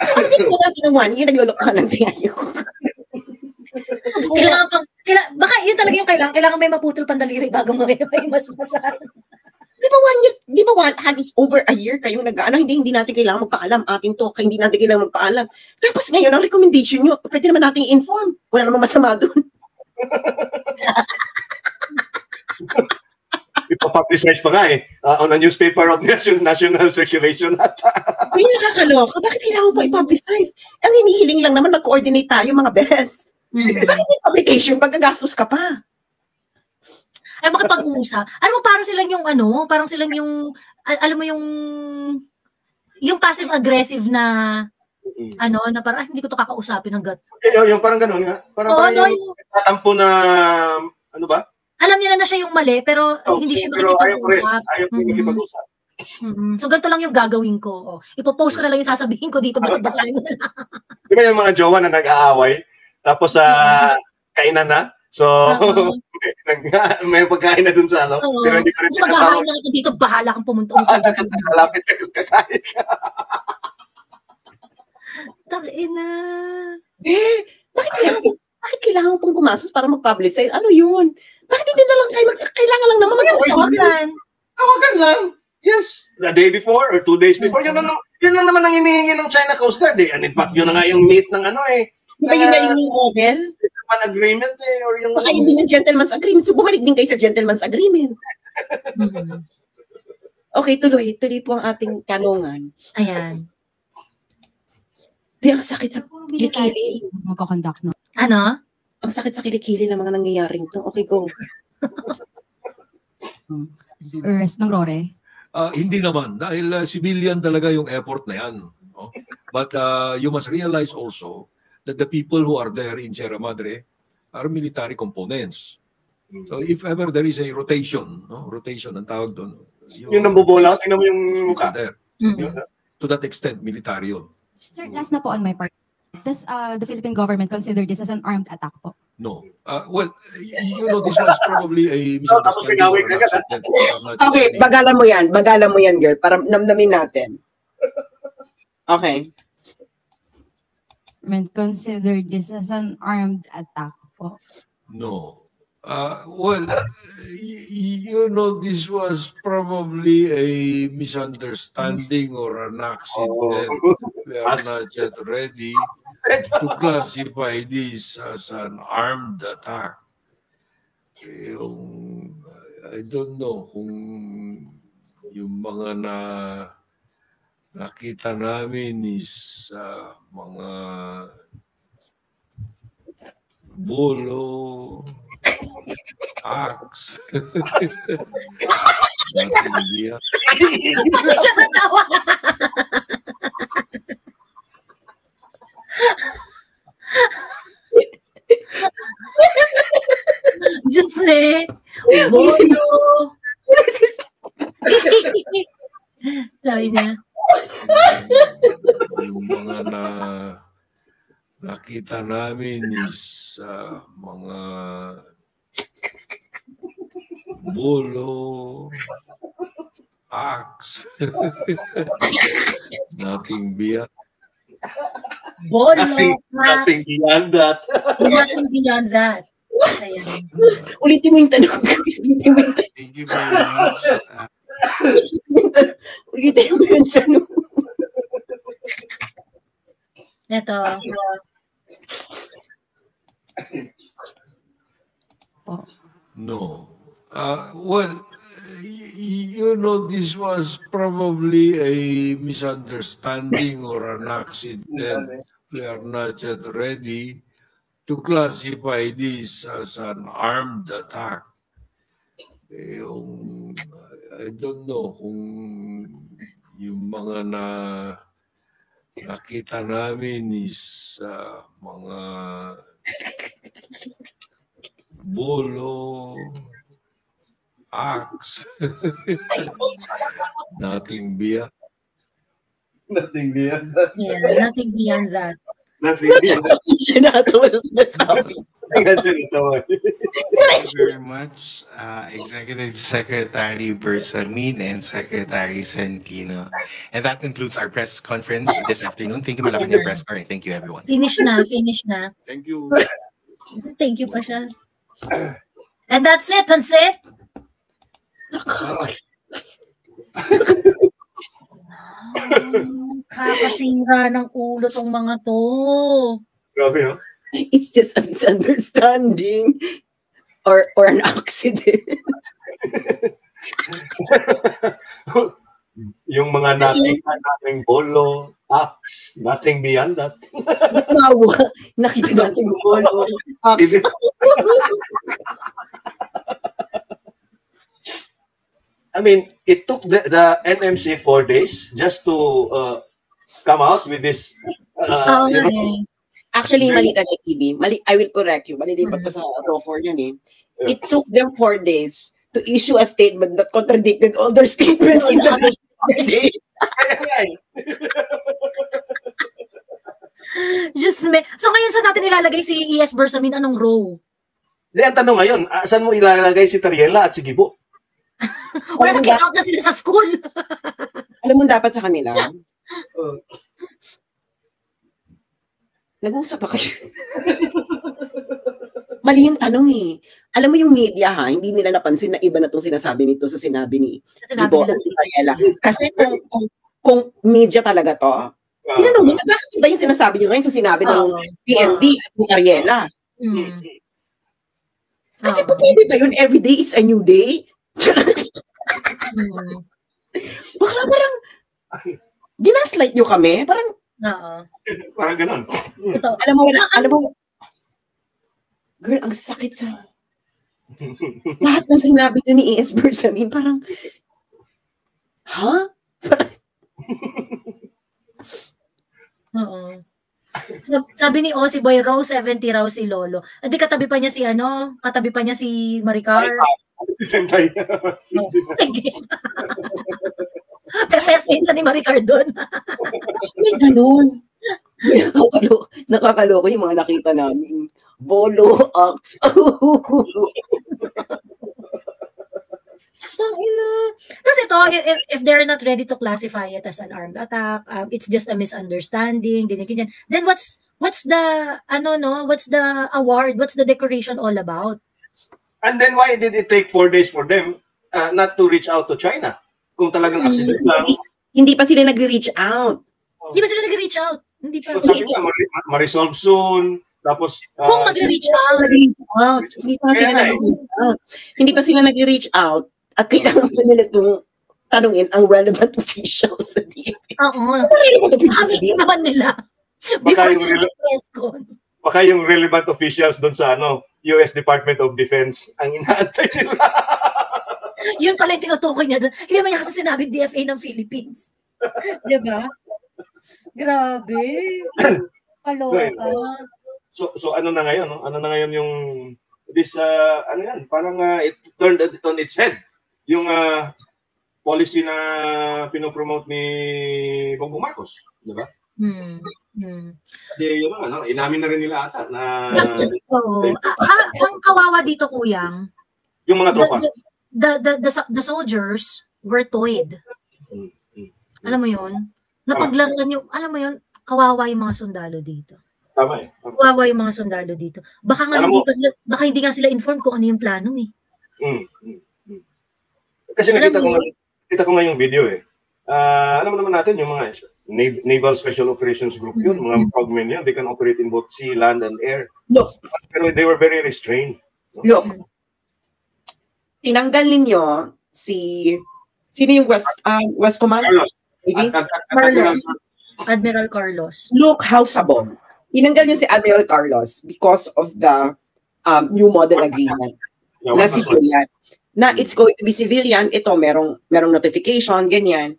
Ano yung mga ginawa niya? Naglulokhan ng tingayo. Kailangan pang, kaila, baka yun talaga yung kailangan. Kailangan may maputol pandaliri bago may, may mas masahan. Di ba one year, di ba one, halos over a year kayong nag-ano, hindi, hindi natin kailangan magpaalam, atin to, kaya hindi natin kailangan magpaalam. Tapos ngayon, ang recommendation nyo, pwede naman nating inform. Wala namang masama doon. Ipapublicize pa nga eh. uh, on a newspaper of national, national circulation. Yung nakakaloka, bakit kailangan pa i-publicize? Ang hinihiling lang naman, mag-coordinate tayo mga best. Bakit may publication, pagkagastos ka pa? ay makipag-usap. Alam mo, parang silang yung ano, parang silang yung, al- alam mo yung, yung passive-aggressive na, ano, na parang, ah, hindi ko to kakausapin ng gut. yung, yung parang ganun nga. Parang, Oo, parang no, yung tatampo na, ano ba? Alam niya na na siya yung mali, pero Oh, hindi siya pero ayaw ko rin. makikipag-usap. Ayaw ko Mm. makipag-usap. Mm-mm. So, ganito lang yung gagawin ko. Oh. Ipopost ko na lang yung sasabihin ko dito. Basta basahin mo na lang. Di ba yung mga jowa na nag-aaway? Tapos sa kainan na? So, nag- may pagkain na dun sa ano. Oo. Pero hindi pa rin Tapos maghahain lang ako dito, bahala kang pumunta. Malapit ka kung kakain. Takina. Eh, bakit kailangan, bakit kailangan pong gumastos para mag-publicize? Ano yun? Bakit hindi na lang kayo, mag- kailangan lang naman mag-coordinate? Tawagan. Lang. Yes. The day before or two days before. Yun, na, yun na naman ang hinihingi ng China Coast Guard eh. And in fact, yun na nga yung meet ng ano eh. Di ba yun na yung model? An agreement eh. Or yung... Baka yun din yung gentleman's agreement. So, bumalik din kayo sa gentleman's agreement. Okay, tuloy. Tuloy po ang ating tanungan. Ayan. Di, ang sakit sa kilikili. Magkakonduct no? Ano? Ang sakit sa kilikili ng mga nangyayaring to. Okay, go. Arrest ng Rore? Ah, hindi naman dahil ah, civilian talaga yung effort na yan. no? But ah, you must realize also that the people who are there in Sierra Madre are military components. So if ever there is a rotation, no? rotation ang tawag doon. Yung nambobola, tingnan mo yung mukha. There. Mm. To that extent, military yun. Sir, last na po on my part. Does uh, the Philippine government consider this as an armed attack po? No. Uh, well, you know, this was probably a misunderstanding. Okay, bagalan mo yan. Bagalan mo yan, girl. Para namnamin natin. Okay. Consider this as an armed attack po? No. Uh, well, y- you know, this was probably a misunderstanding or an accident. We are not yet ready to classify this as an armed attack. Yung, I don't know kung yung mga na nakita namin is uh, mga bolo, natawa? Diyos ne. Bolo. Sabi niya. yung mga na nakita namin is uh, mga bolo, axe, nating biyak. Bolo. Nothing, nothing beyond that. Nothing beyond that. Ayan. Ulitin mo yung tanong. Ulitin mo yung tanong. Thank you very much. Ulitin mo yung tanong. Ito. No. Uh, well, you know, this was probably a misunderstanding or an accident. We are not yet ready to classify this as an armed attack. Eh, Yung, I don't know kung yung mga na nakita namin is uh, mga bolo, axe, nating biyak. Nothing beyond that. Yeah, nothing beyond that. Nothing beyond that. Siya natawa sa sinasabi. Tingnan siya natawa. Thank you very much, uh, Executive Secretary Bersamin and Secretary Centino. And that concludes our press conference this afternoon. Thank you, Malaki Press Corps. Thank you, everyone. Finish na, finish na. Thank you. Thank you pa siya. And that's it, Pansit. Ah, kakasira ng ulo tong mga to. Grabe, no? It's just a misunderstanding or or an accident. yung mga nating nating bolo, axe, nothing beyond that. Nakawa. Nakita natin bolo. I mean, it took the, the NMC four days just to uh, come out with this. Uh, Oo you know, eh. Actually, mali ka siya, TV. Mali, I will correct you. Mali din pa sa raw 4 yan eh. It took them four days to issue a statement that contradicted all their statements in the days. Just me. So ngayon saan natin ilalagay si ES Bersamin? Anong row? Hindi, ang tanong ngayon, ah, saan mo ilalagay si Tariela at si Gibo? Wala na out na sila sa school. Alam mo dapat sa kanila, nag-uusap pa kayo. Mali yung tanong eh. Alam mo yung media ha, hindi nila napansin na iba na itong sinasabi nito sa sinabi ni ni Tariela. Kasi kung, kung, kung media talaga to, tinanong nila, bakit iba yung sinasabi nyo ngayon sa sinabi ng Oo. PNP at ni Tariela? Mm. Kasi pa pwede ba yun, everyday is a new day? Mm. Bakla parang, ginaslight nyo kami? Parang, Oo. Parang ganon. Totoo. alam mo, wala, alam mo, girl, ang sakit sa, lahat ng sinabi ko ni E.S. Bersamin, parang, ha? Oo. Sab- Sabi ni Ozzy Boy, raw 70 raw si Lolo. Hindi katabi pa niya si ano, katabi pa niya si Maricar. Sige. Pepestin siya ni Maricar doon. May ganun. Nakakalo, nakakaloko yung mga nakita namin. Bolo acts. Tangina. Tapos ito, if, if they're not ready to classify it as an armed attack, um, it's just a misunderstanding, ganyan, ganyan, then what's what's the ano no, what's the award, what's the decoration all about? And then why did it take four days for them uh, not to reach out to China? Kung talagang accident lang. Hindi pa sila nagre-reach out. Hindi ba sila nag-reach out? Hindi pa. So, sabi ma- ma-resolve soon. Tapos, uh, Kung mag-reach out. Out. Hindi pa sila eh. nag-reach out. Hindi pa sila nag-reach out. At kailangan pa nila itong tanungin ang relevant officials sa DFA. Oo. relevant officials sa Kami naman nila. Baka yung con. baka yung relevant officials doon sa ano, US Department of Defense ang inaantay nila. Yun pala yung tinutukoy niya doon. Hindi naman niya kasi sinabi DFA ng Philippines. Di ba? Grabe. Kaloka. So so ano na ngayon, no? Ano na ngayon yung this uh, ano yan, parang uh, it turned it on its head. Yung uh, policy na pinopromote ni Bongbong Marcos, di ba? Hmm. Hmm. Kasi yun nga, no? inamin na rin nila ata na Oo. Ah, ah, ang kawawa dito, kuyang, yung mga tropa. the, the, the, the, the soldiers were toyed. Alam mo yun? Napaglaruan yung, alam mo yun, kawawa yung mga sundalo dito. Tama eh. Tama. Kawawa yung mga sundalo dito. Baka nga Alam hindi mo- pa sila, baka hindi nga sila informed kung ano yung plano eh. Mm, mm, mm. Kasi nakita ko, Alam mo- nga- nakita ko nga yung video eh. Ah, alam mo naman natin yung mga Nav- Naval Special Operations Group yun, mga frogmen yun, they can operate in both sea, land, and air. Look. Pero they were very restrained. Look, tinanggal ninyo si, sino yung West, um, West Command? Carlos. Navy? At- at- at- Carlos. Admiral Carlos. Look how sabon. Tinanggal niyo si Admiral Carlos because of the um, new model agreement Yeah, na civilian. Na it's going to be civilian, ito merong merong notification, ganyan.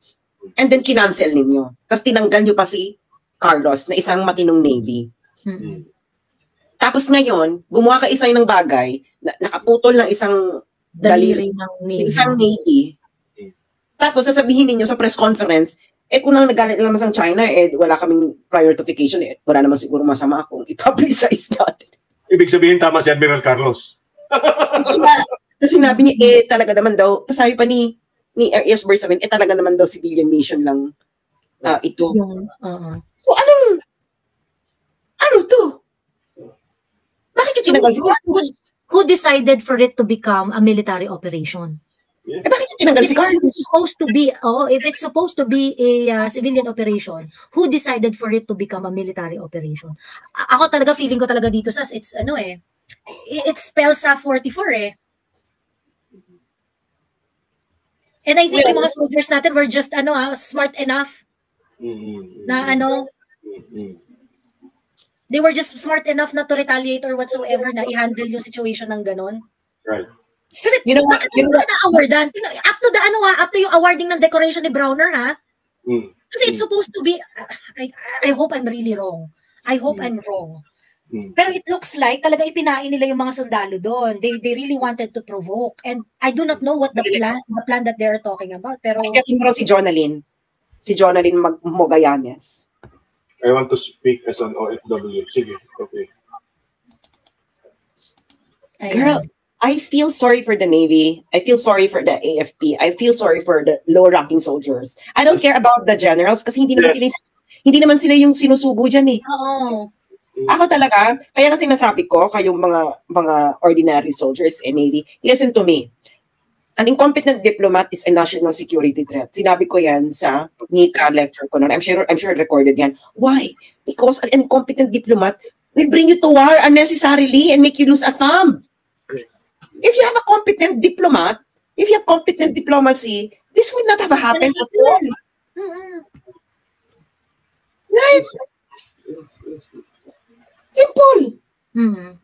And then kinancel ninyo. Tapos tinanggal niyo pa si Carlos na isang matinong Navy. Tapos ngayon, gumawa ka isang ng bagay, na, nakaputol ng isang Daliri daliri, ng Navy. isang Navy. Tapos sasabihin ninyo sa press conference, eh kung nang nagalit naman sa China, eh wala kaming prior notification, eh wala naman siguro masama kung i-publicize natin. Ibig sabihin tama si Admiral Carlos. Tapos sinabi niya, eh talaga naman daw, tapos sabi pa ni ni Air Force Bersamin, eh talaga naman daw civilian mission lang ah, ito. Yung, oo. So anong, ano to? Bakit yung tinagal? who, who decided for it to become a military operation? Eh, bakit yung tinanggal si If Carlos? it's supposed to be, oh, if it's supposed to be a uh, civilian operation, who decided for it to become a military operation? A- ako talaga, feeling ko talaga dito sa, it's ano eh, i- it spells sa 44 eh. And I think yung mga soldiers natin were just ano ah, smart enough na ano, they were just smart enough not to retaliate or whatsoever na i-handle yung situation ng ganon. Right. Kasi, You know what? bakit You know what? na-awardan? You know, Up to the ano ha, up to yung awarding ng decoration ni Browner ha. Mm. Kasi it's supposed to be, I, I hope I'm really wrong. I hope I'm wrong. Mm. Pero it looks like talaga ipinain nila yung mga sundalo doon. They they really wanted to provoke. And I do not know what the plan the plan that they're talking about. Pero Akitin mo si Jonalyn. Si Jonalyn Mag-. I want to speak as an OFW. Sige, okay. Girl, I feel sorry for the Navy. I feel sorry for the AFP. I feel sorry for the low-ranking soldiers. I don't care about the generals kasi hindi naman sila hindi naman sila yung sinusubo diyan eh. Oo. Ako talaga, kaya kasi nasabi ko kayong mga mga ordinary soldiers in Navy, listen to me. An incompetent diplomat is a national security threat. Sinabi ko yan sa NICA lecture ko noon. I'm sure, I'm sure recorded yan. Why? Because an incompetent diplomat will bring you to war unnecessarily and make you lose a thumb. If you have a competent diplomat, if you have competent diplomacy, this would not have happened at all. Right? Simple. Hmm.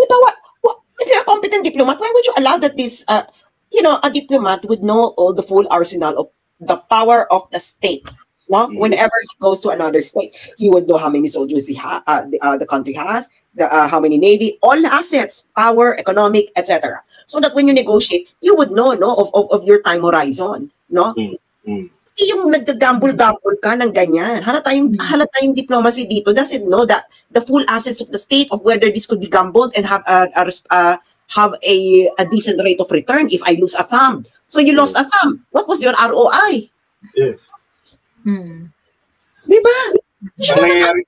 Diba, what, what, if you're a competent diplomat, why would you allow that this, uh, you know, a diplomat would know all the full arsenal of the power of the state? No? Whenever he goes to another state, he would know how many soldiers he ha- uh, the, uh, the country has, the, uh, how many navy, all assets, power, economic, etc. So that when you negotiate, you would know no of, of, of your time horizon, no? Hindi yung naggagamble-gamble ka ng ganyan. Halata yung, halata yung diplomacy dito doesn't know that the full assets of the state of whether this could be gambled and have a, a, uh, have a, a decent rate of return if I lose a thumb. So you lost a thumb. What was your ROI? Yes. Hmm. Di ba? Ang nangyayari,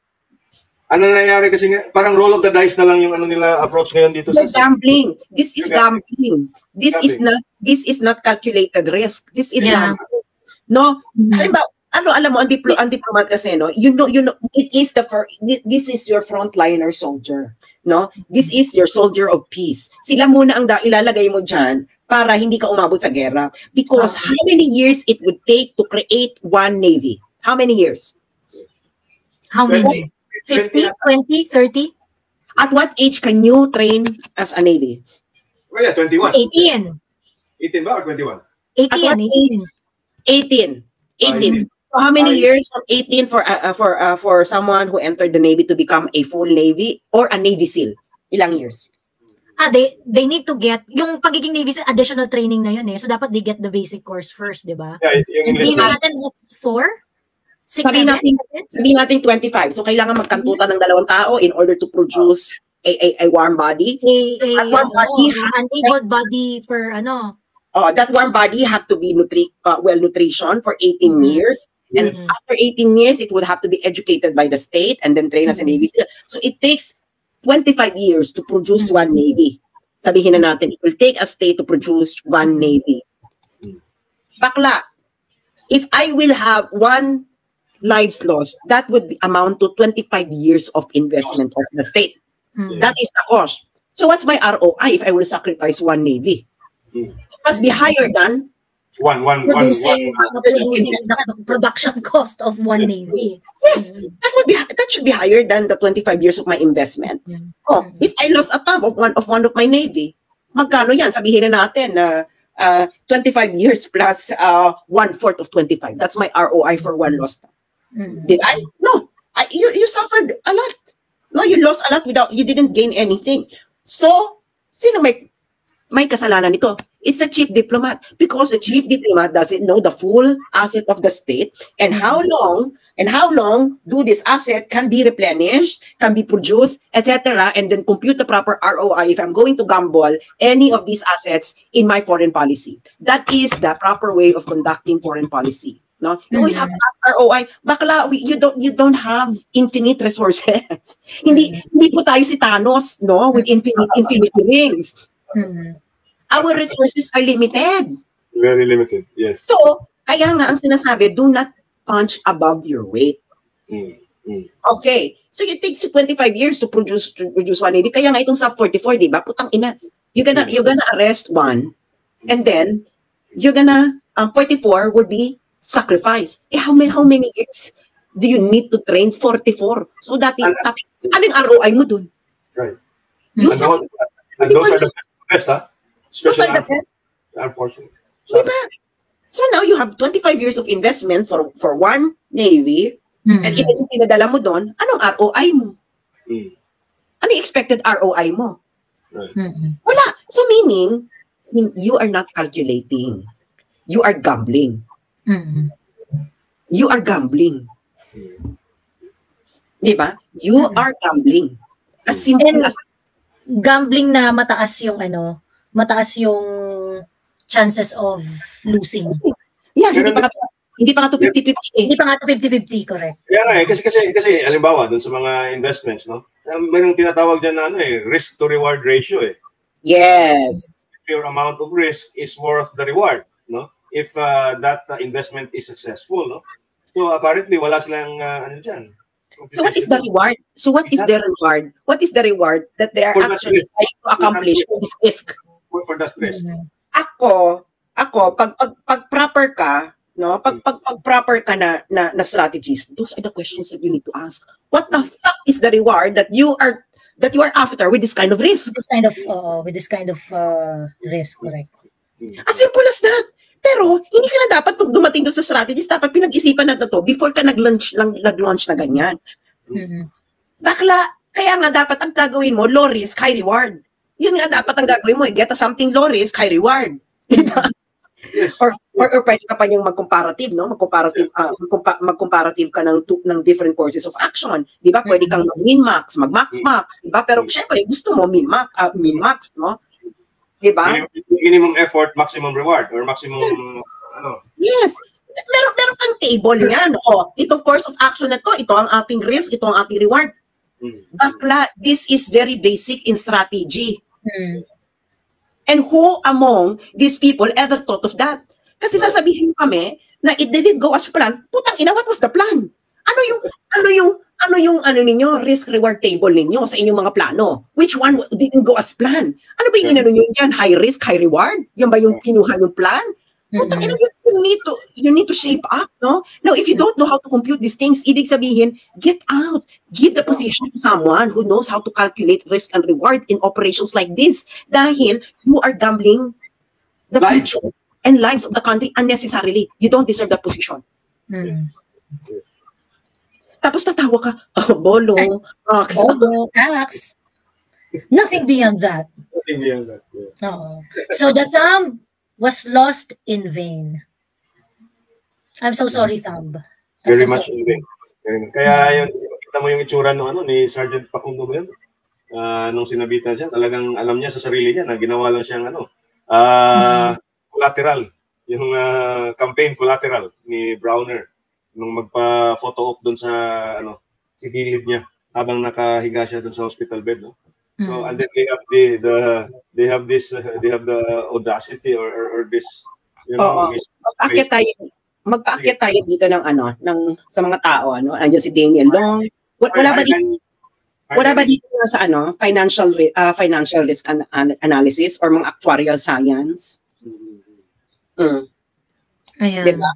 ano nangyayari kasi nga, parang roll of the dice na lang yung ano nila approach ngayon dito sa gambling. This is gambling. This is Gambling. not this is not calculated risk. This is Yeah. gambling. No? Halimbawa, ano alam mo ang diplo ang diplomat kasi no you know you know it is the first this is your frontliner soldier no this is your soldier of peace sila muna ang da, ilalagay mo diyan para hindi ka umabot sa gera. Because how many years it would take to create one navy? How many years? How many? 50, 20, 30? at what age can you train as a navy? Well, yeah, 21. 18. 18 ba or 21? 18, At what 18. 18 18 so how many years from 18 for uh, uh, for uh, for someone who entered the navy to become a full navy or a navy seal? Ilang years Ah, they they need to get yung pagiging Navy SEAL, additional training na yun eh. So dapat they get the basic course first, di ba? Yeah, yung Hindi enlistment. natin was four? Six, sabihin seven? natin, sabihin natin 25 so kailangan magkantutan ng dalawang tao in order to produce a, a, a warm body A, a, At warm ano, body an able body for ano. uh, that warm body have to be nutri uh, well nutrition for 18 years and Yes. after 18 years it would have to be educated by the state and then trained as a navy seal so it takes 25 years to produce one navy. Sabihin na natin it will take a state to produce one navy. Bakla if i will have one lives lost that would be, amount to 25 years of investment of the state. Hmm. that is the cost. So what's my roi if i will sacrifice one navy? It must be higher than One, one, one, Producing, one. uh, producing the, production cost of one Navy. Yes, that would be that should be higher than the 25 years of my investment. Oh, if I lost a thumb of one of one of my navy, magkano yan? Sabihin na natin na uh, 25 years plus uh, one fourth of 25. That's my ROI for one lost thumb. Did I? No. I, you you suffered a lot. No, you lost a lot without you didn't gain anything. So, sino may may kasalanan nito? It's a chief diplomat because the chief diplomat doesn't know the full asset of the state and how long and how long do this asset can be replenished, can be produced, etc., and then compute the proper ROI if I'm going to gamble any of these assets in my foreign policy. That is the proper way of conducting foreign policy. no? You always have ask ROI. Bakla, we, you don't you don't have infinite resources. hindi hindi po tayo si Thanos, no? With infinite infinite rings. Our resources are limited. Very limited, yes. So, kaya nga ang sinasabi, do not punch above your weight. Mm, mm. Okay. So it takes you 25 years to produce to produce 180. Kaya nga itong sub 44, di ba? Putang ina. You're gonna you're gonna arrest one and then you're gonna um, 44 would be sacrifice. Eh how many how many years do you need to train 44? So dati ano yung ROI mo dun? Right. You And those, and those are the best, huh? The Air best. Air Forces. Diba? So now you have 25 years of investment for for one Navy and Mm. even yung pinadala mo doon, anong ROI mo? Mm. Ano yung expected ROI mo? Right. Wala. So meaning, mean, you are not calculating. You are gambling. You are gambling. Di ba? You are gambling. As simple And as gambling na mataas yung ano, mataas yung chances of losing. Yeah, hindi pa hindi pa nga to 50-50 eh. Hindi pa nga to 50-50, correct. Kaya nga eh, kasi, kasi, kasi, alimbawa, dun sa mga investments, no? um, Mayroong tinatawag dyan na ano eh, risk to reward ratio eh. Yes. Your amount of risk is worth the reward, no? If uh, that uh, investment is successful, no? So apparently, wala silang uh, ano dyan. So what is the reward? So what is the reward? What is the reward that they are For actually trying to accomplish for this risk? For, for that risk. Ako, ako, pag, pag, pag proper ka, no, pag, pag, pag proper ka na, na, na strategies, those are the questions that you need to ask. What the fuck is the reward that you are that you are after with this kind of risk? This kind of, uh, with this kind of uh, risk, correct. As simple as that. Pero, hindi ka na dapat dumating doon sa strategies, dapat pinag-isipan na to before ka nag-launch, lang, nag-launch na ganyan. Bakla, kaya nga dapat ang gagawin mo, low risk, high reward. Yun nga dapat ang gagawin mo, eh, get a something low risk, high reward. Diba? Or, or, or pwede ka pa niyang mag-comparative, no? Mag-comparative, ah, magcompa- mag-comparative ka ng, tu- ng different courses of action. Di ba? Pwede kang mag-min-max, mag-max-max. Di ba? Pero syempre, gusto mo min-max, ah, min-max, no? Di ba? Minimum, effort, maximum reward, or maximum, ano, Yes. Meron, meron kang table niyan. O, itong course of action na to, ito ang ating risk, ito ang ating reward. Bakla, this is very basic in strategy. And who among these people ever thought of that? Kasi sasabihin kami na it didn't go as planned. Putang ina, what was the plan? Ano yung, ano yung, ano yung, ano ninyo, risk reward table ninyo sa inyong mga plano? Which one didn't go as planned? Ano ba yung inano nyo dyan? High risk, high reward? Yan ba yung kinuha yung plan? Putang ina, you, you need to, you need to shape up, no? Now, if you don't know how to compute these things, ibig sabihin, get out. Give the position to someone who knows how to calculate risk and reward in operations like this. Dahil you are gambling the future and lives of the country unnecessarily. You don't deserve that position. Mm. Tapos tatawa ka, oh, bolo, ox. Bobo, axe. Nothing beyond that. nothing beyond that. Yeah. Oo. So the thumb was lost in vain. I'm so sorry, thumb. I'm Very so much sorry. in vain. Kaya yun, kita mo yung itsura no, ano, ni Sergeant Pacundo ba yun? Ah, nung sinabitan siya, talagang alam niya sa sarili niya na ginawa lang siyang ano, ah, collateral. Yung ah, campaign collateral ni Browner nung magpa-photo op doon sa ano, si gilid niya habang nakahiga siya doon sa hospital bed, no? So and then they have the, the they have this uh, they have the audacity or or, or this you know Oo. tayo, magpaakyat tayo dito ng ano, ng sa mga tao, ano, andiyan si Daniel Long. Wala, wala ba dito, wala ba dito na sa ano, financial ah, financial risk an- an- analysis or mga actuarial science? Mm. Ayan. Diba?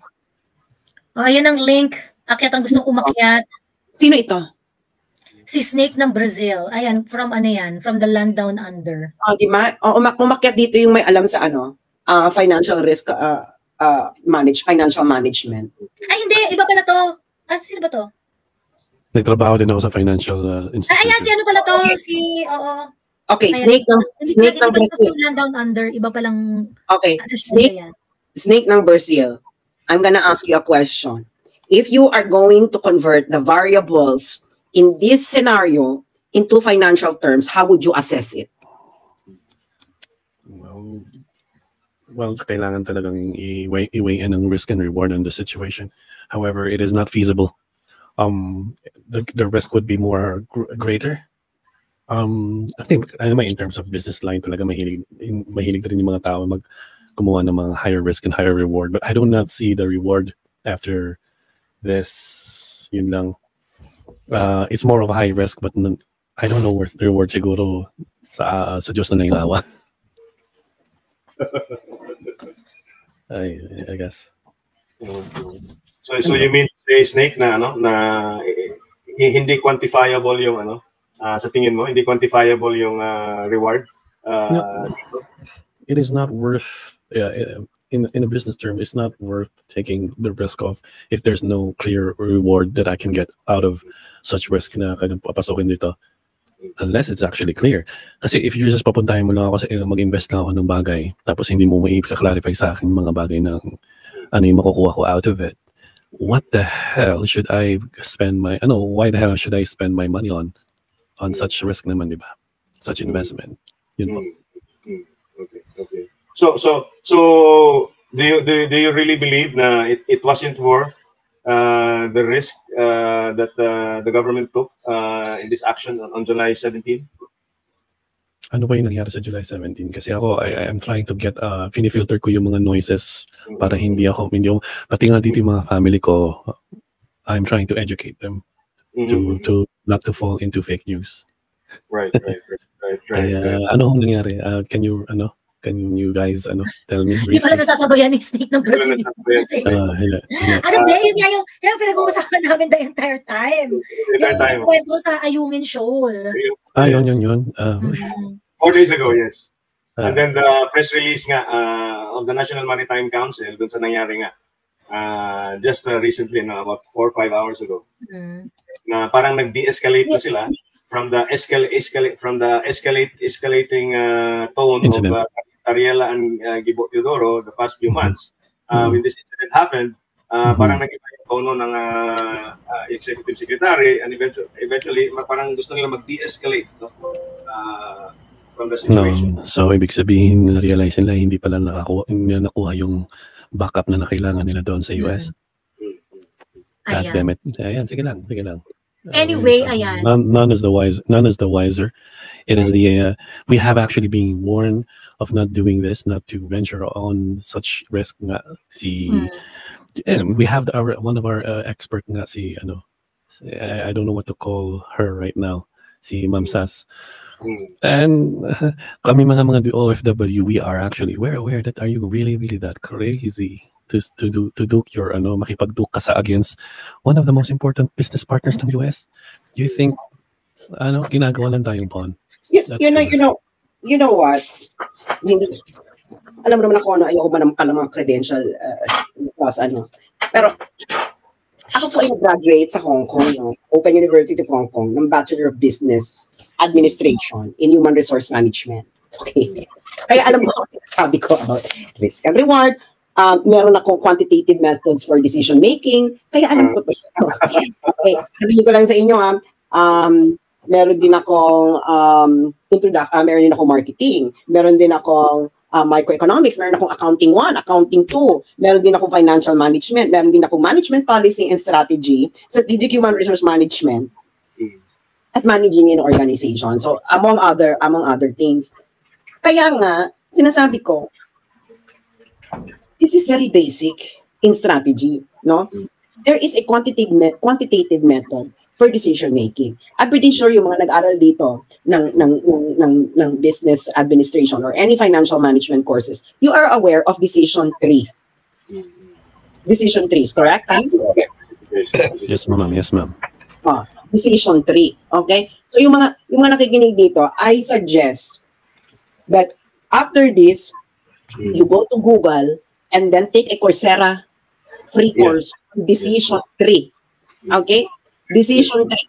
Oh, ayan ang link. Akyat ang gustong umakyat. Sino ito? Si Snake ng Brazil. Ayan, from ano yan? From the land down under. Oh, di ba? O, umak- umakyat dito yung may alam sa ano, ah, financial risk ah, ah, manage financial management. Ay, hindi. Iba pala to. Ah, sino ba to? Nagtrabaho din ako sa financial uh, Ay, institute. ayan, si ano pala to? Si, oo. Okay, Ayan. snake ng Hindi snake ng Brazil. land down under. Iba palang Okay, ano snake yan. snake ng Brazil. I'm gonna ask you a question. If you are going to convert the variables in this scenario into financial terms, how would you assess it? well, well kailangan talagang i-weigh, i-weigh in ang risk and reward in the situation. However, it is not feasible. Um, the, the risk would be more gr- greater. Um, I think, ano naman, in terms of business line, talaga mahilig, mahilig rin yung mga tao mag gumawa ng mga higher risk and higher reward. But I do not see the reward after this. Yun lang. Uh, it's more of a high risk, but I don't know where the reward siguro sa, sa Diyos na nangyaylawa. I, I guess. So so you mean say snake na ano na eh, eh, hindi quantifiable yung ano ah, sa tingin mo hindi quantifiable yung ah, reward Ah, it is not worth yeah in in a business term it's not worth taking the risk of if there's no clear reward that i can get out of such risk na papasokin dito unless it's actually clear. Kasi if you just papuntahin mo lang ako sa eh, mag-invest lang ako ng bagay tapos hindi mo mai-clarify sa akin mga bagay ng ano yung makukuha ko out of it what the hell should i spend my ano why the hell should i spend my money on on such risk naman di ba? Such investment. Yun po so so so do you do, do you really believe na it, it wasn't worth uh, the risk uh, that uh, the government took uh, in this action on, on July 17 ano ba yung nangyari sa July 17? Kasi ako, I, I am trying to get, uh, finifilter ko yung mga noises para hindi ako, hindi ako, pati nga dito yung mga family ko, I'm trying to educate them to, Mhm. to, not to fall into fake news. right right right right right, Kaya, right. ano ang nangyari? Uh, can you, ano, can you guys, ano, tell me Hindi pala nasasabayan ni Snake ng nasasabayan. Uh, hila, hila. Ano ba, yun nga yung, yung pinag-uusapan namin the entire time. entire time. Yung kwento sa Ayungin Shoal. Ah, yun, yun, yun. Uh, Four days ago, yes. Ah. And then the press release nga uh, of the National Maritime Council dun sa nangyari nga uh, just uh, recently, no, about four or five hours ago, na parang nag-de-escalate na sila from the escal escalate from the escalate escalating uh, tone Incident. of uh, Ariela and uh, Gibo Teodoro the past few months. Uh, When this incident happened, uh, parang nag-iba yung tono ng uh, uh, executive secretary and eventually, eventually parang gusto nila mag-de-escalate no? uh, from the situation. No. So, ibig sabihin, na-realize nila, hindi pala nakakuha, hindi na nakuha yung backup na nakailangan nila doon sa US. God Ayan. damn it. Ayan, sige lang, sige lang. Anyway, ayan. None, none is the wise. None is the wiser. It is the uh, we have actually been warned of not doing this, not to venture on such risk. Nga si, and we have our one of our uh, expert nga si ano, I, I don't know what to call her right now. Si Ma'am Sas. And uh, kami mga mga OFW, we are actually we're aware that are you really really that crazy to to do to do your ano makipagduke ka sa against one of the most important business partners ng US. Do you think ano ginagawa lang tayong pawn? You, you know, you know, you know what? Hindi, alam naman ako na ayoko ba naman pala mga credential uh, plus ano. Pero ako po ay graduate sa Hong Kong, no? Open University of Hong Kong, ng Bachelor of Business Administration in Human Resource Management. Okay. Kaya alam mo ako sabi ko about risk and reward. Um, meron ako quantitative methods for decision making. Kaya alam ko to. okay. Sabihin ko lang sa inyo, ha, um, meron din akong um, introduct, ah, meron din akong marketing, meron din akong ah, microeconomics, meron akong accounting 1, accounting 2, meron din akong financial management, meron din akong management policy and strategy, strategic human resource management, at managing an organization. So among other among other things. Kaya nga, sinasabi ko, this is very basic in strategy, no? There is a quantitative me- quantitative method for decision making. I'm pretty sure yung mga nag-aral dito ng, ng, ng, ng, ng business administration or any financial management courses, you are aware of decision tree. Decision trees, correct? Yes, ma'am. Yes, ma'am. Ah, decision tree. Okay? So yung mga yung mga nakikinig dito, I suggest that after this, you go to Google and then take a Coursera free Yes. course on decision tree. Okay? Decision tree.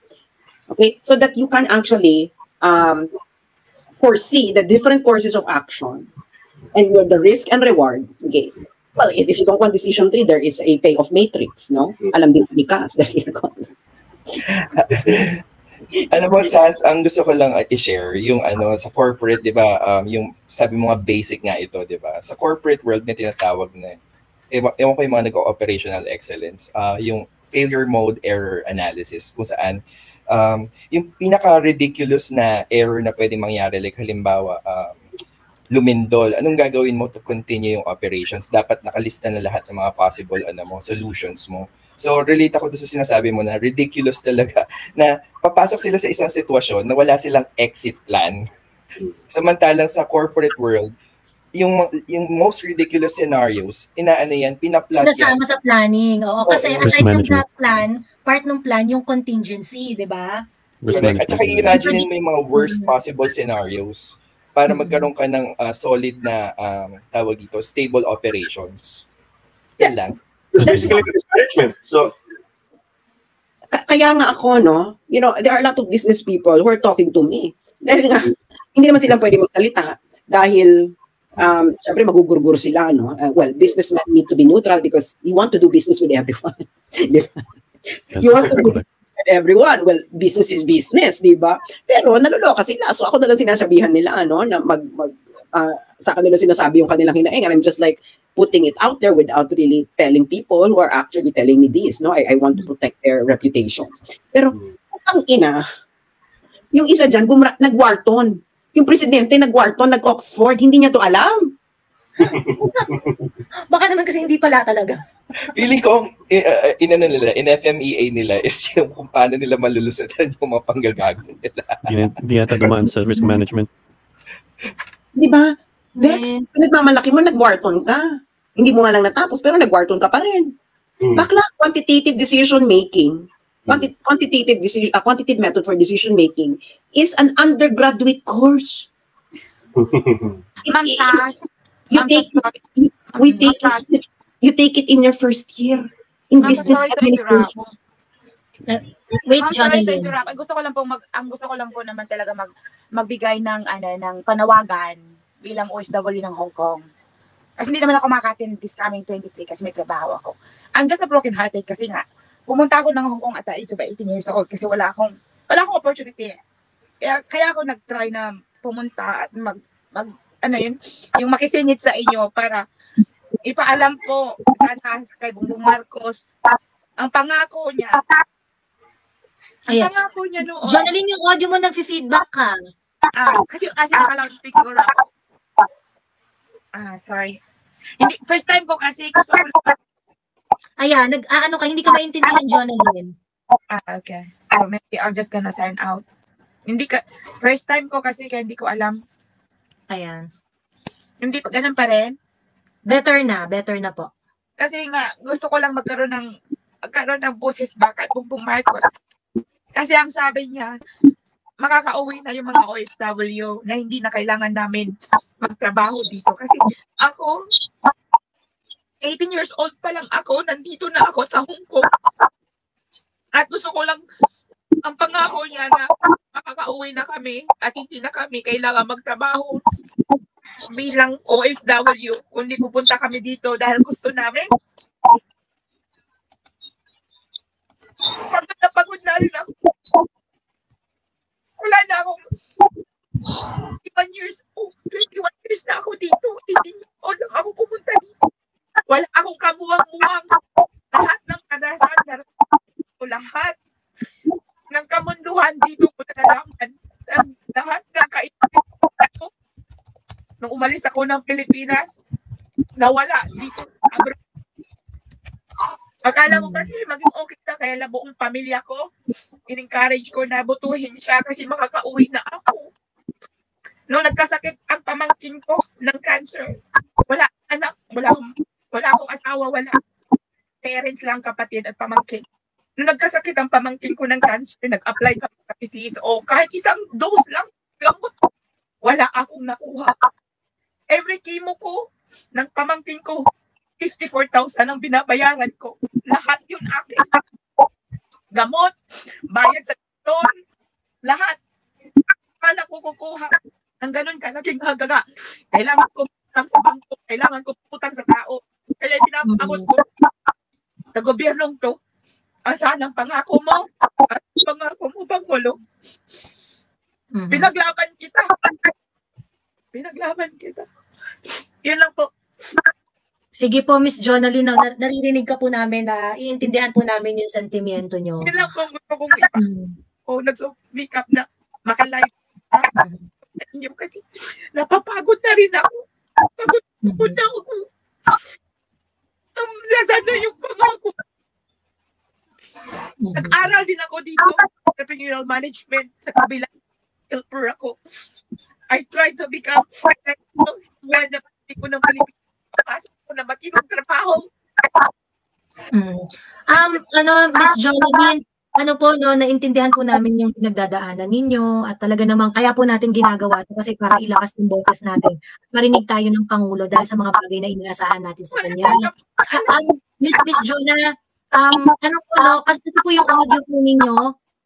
Okay? So that you can actually um, foresee the different courses of action and your- the risk and reward. Okay? Well, if, if you don't want decision tree, there is a payoff matrix, no? Alam din ni Cas. Alam mo, Sas, ang gusto ko lang i-share, yung ano, sa corporate, di ba, um, yung sabi mo nga basic nga ito, di ba? Sa corporate world na tinatawag na, ewan, ewan ko yung mga nag-operational excellence, uh, yung failure mode error analysis, kung saan um, yung pinaka-ridiculous na error na pwedeng mangyari, like halimbawa, um, lumindol, anong gagawin mo to continue yung operations? Dapat nakalista na lahat ng mga possible ano mo, solutions mo. So relate ako doon sa sinasabi mo na ridiculous talaga na papasok sila sa isang sitwasyon na wala silang exit plan. Samantalang sa corporate world, yung yung most ridiculous scenarios, inaano yan, pinaplan Sinasama sa planning. Oo, kasi Oo. Risk aside from the plan, part ng plan yung contingency, di ba? Correct. At saka i-imagine mo yung mga worst possible scenarios para magkaroon ka ng uh, solid na um, tawag dito, stable operations. Yan lang. It's basically risk management. So, Ka- Kaya nga ako, no, you know, there are a lot of business people who are talking to me. Dahil nga, hindi naman sila pwede magsalita dahil um, syempre magugurgur sila, no? Uh, well, businessmen need to be neutral because you want to do business with everyone. Di ba? you want to do business with everyone. Well, business is business, di ba? Pero naluloka sila. So ako na lang sinasabihan nila, ano, na mag, mag ah, sa kanila sinasabi yung kanilang hinaing. And I'm just like putting it out there without really telling people who are actually telling me this. No, I, I want to protect their reputations. Pero ang ina, yung isa dyan, gumra- nag-Wharton. Yung presidente nag-Wharton, nag-Oxford, hindi niya to alam. Baka naman kasi hindi pala talaga. Feeling ko, uh, inano nila, in FMEA nila is yung kung paano nila malulusutan yung mga panggagago nila. Hindi, yata dumaan sa risk management. Di ba? Dex, pinagmamalaki mo, nag-Wharton ka. Hindi mo nga lang natapos, pero nag-Wharton ka pa rin. Bakla, quantitative decision making, quanti- quantitative decision, uh, quantitative method for decision making is an undergraduate course. Ma'am Sas, You take so you, we take it, you take it in your first year in Ma'am, business sorry to administration. Wait, Ma'am, Johnny sorry to interrupt. Ang gusto ko lang po mag ang gusto ko lang po naman talaga mag magbigay ng ano ng panawagan bilang OFW ng Hong Kong. Kasi hindi naman ako makaka-attend this coming 23 kasi may trabaho ako. I'm just a broken hearted kasi nga pumunta ako ng Hong Kong at the age of 18 years old kasi wala akong wala akong opportunity. Kaya kaya ako nag-try na pumunta at mag mag ano yun, yung makisingit sa inyo para ipaalam po sana kay Bongbong Marcos ang pangako niya. Ang Ayan. pangako niya noon. Journaling yung audio mo nag-feedback ka. Ah, kasi kasi naka-loudspeak siguro ako. Ah, sorry. Hindi, first time ko kasi gusto ko Ayan, nag, ah, ano ka, hindi ka maintindihan, Jonalyn. Ah, okay. So maybe I'm just gonna sign out. Hindi ka, first time ko kasi kaya hindi ko alam. Ayan. Hindi pa, ganun pa rin. Better na, better na po. Kasi nga, gusto ko lang magkaroon ng, magkaroon ng boses ba kay Bongbong Marcos. Kasi ang sabi niya, makakauwi na yung mga OFW na hindi na kailangan namin magtrabaho dito. Kasi ako, 18 years old pa lang ako, nandito na ako sa Hong Kong. At gusto ko lang, ang pangako niya na makakauwi na kami at hindi na kami kailangan magtrabaho bilang OFW, kundi pupunta kami dito dahil gusto namin. Pagod na pagod na rin ako. Wala na akong 21 years old, 21 years na ako dito. 18 years old lang ako pumunta dito. Wala akong kamuwang-muwang. Lahat ng kadasan, nararamdaman ko lahat ng kamunduhan dito ko nalalaman. Ang Lahat ng kaibigan ko nung umalis ako ng Pilipinas, nawala dito sa abroad. Akala ko kasi maging okay na kaya la buong pamilya ko. In-encourage ko na butuhin siya kasi makakauwi na ako. Nung nagkasakit ang pamangkin ko ng cancer, wala anak, wala wala akong asawa, wala. Parents lang, kapatid at pamangkin. Nung nagkasakit ang pamangkin ko ng cancer, nag-apply kami sa PCSO. Kahit isang dose lang, gamot ko. Wala akong nakuha. Every chemo ko ng pamangkin ko, 54,000 ang binabayaran ko. Lahat yun akin. Gamot, bayad sa ton, lahat. Paano ko kukuha ng ganun kalaking hagaga? Kailangan ko utang sa bangko, kailangan ko utang sa tao. Kaya pinapamot ko sa gobyernong to, ang sanang pangako mo, at pangako mo, Pangulo. Mhm. Pinaglaban kita. Pinaglaban kita. Yun lang po. Sige po, Miss Jonalyn, na, na- naririnig ka po namin na iintindihan po namin yung sentimiento nyo. Yun lang po ang gusto kong ipa. O, nag-make up na makalive. Inyo kasi napapagod na rin ako. Pagod, pagod na ako. Um, sana yung pangako. Nag-aral din ako dito sa entrepreneurial management sa kabila. Helper ako. I tried to become someone na pati ko ng Pilipinas. Pasok ko na matinong trabaho. Mm. Um, ano, Miss Jonalyn, ano po, no, naintindihan po namin yung pinagdadaanan ninyo at talaga namang kaya po natin ginagawa ito kasi para ilakas yung boses natin. Marinig tayo ng Pangulo dahil sa mga bagay na inaasahan natin sa kanya. Um, Miss, Miss Jonah, um, ano po, no, kasi, po yung audio po ninyo,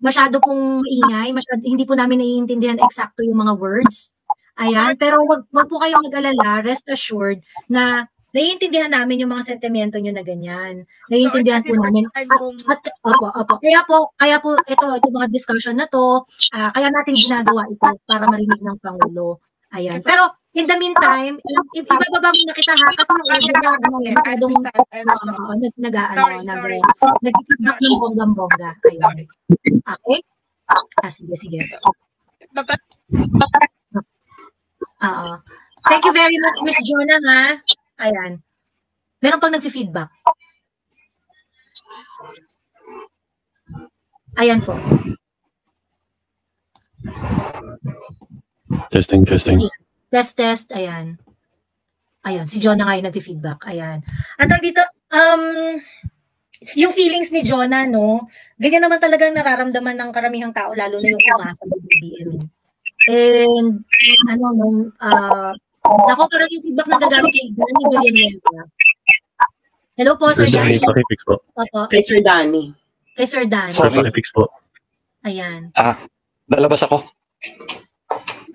masyado pong maingay, masyado, hindi po namin naiintindihan eksakto yung mga words. Ayan, pero wag, wag po kayong mag-alala, rest assured na naiintindihan namin yung mga sentimento nyo na ganyan. Naiintindihan po namin. At, at, opo, opo. Kaya po, kaya po, ito, ito mga discussion na to, ah, kaya natin ginagawa ito para marinig ng Pangulo. Ayan. Pero, in the meantime, ibababa mo na kita ha, kasi yung audio na, ano, masyadong, oo, nag, nag, ano, nag, nag-feedback ng bonggang-bongga. Ayun. Okay? Ah, sige, sige. Oo. Thank you very much, Miss Jonah, ha? Ayan. Meron pang nag-feedback. Ayan po. Testing, testing. Test, test. Ayan. Ayan. Si Jonah nga yung nag-feedback. Ayan. Ang tawag dito, um, yung feelings ni Jonah, no, ganyan naman talagang nararamdaman ng karamihang tao, lalo na yung umasa ng BBM. And, ano, nung, uh, ako parang yung feedback na gagaling kay Danny Villanueva. Hello po, Sir Danny. pakifix po. Opo. Kay Sir Danny. Kay Sir Danny. Sorry, pakifix po. Ayan. Ah, lalabas ako.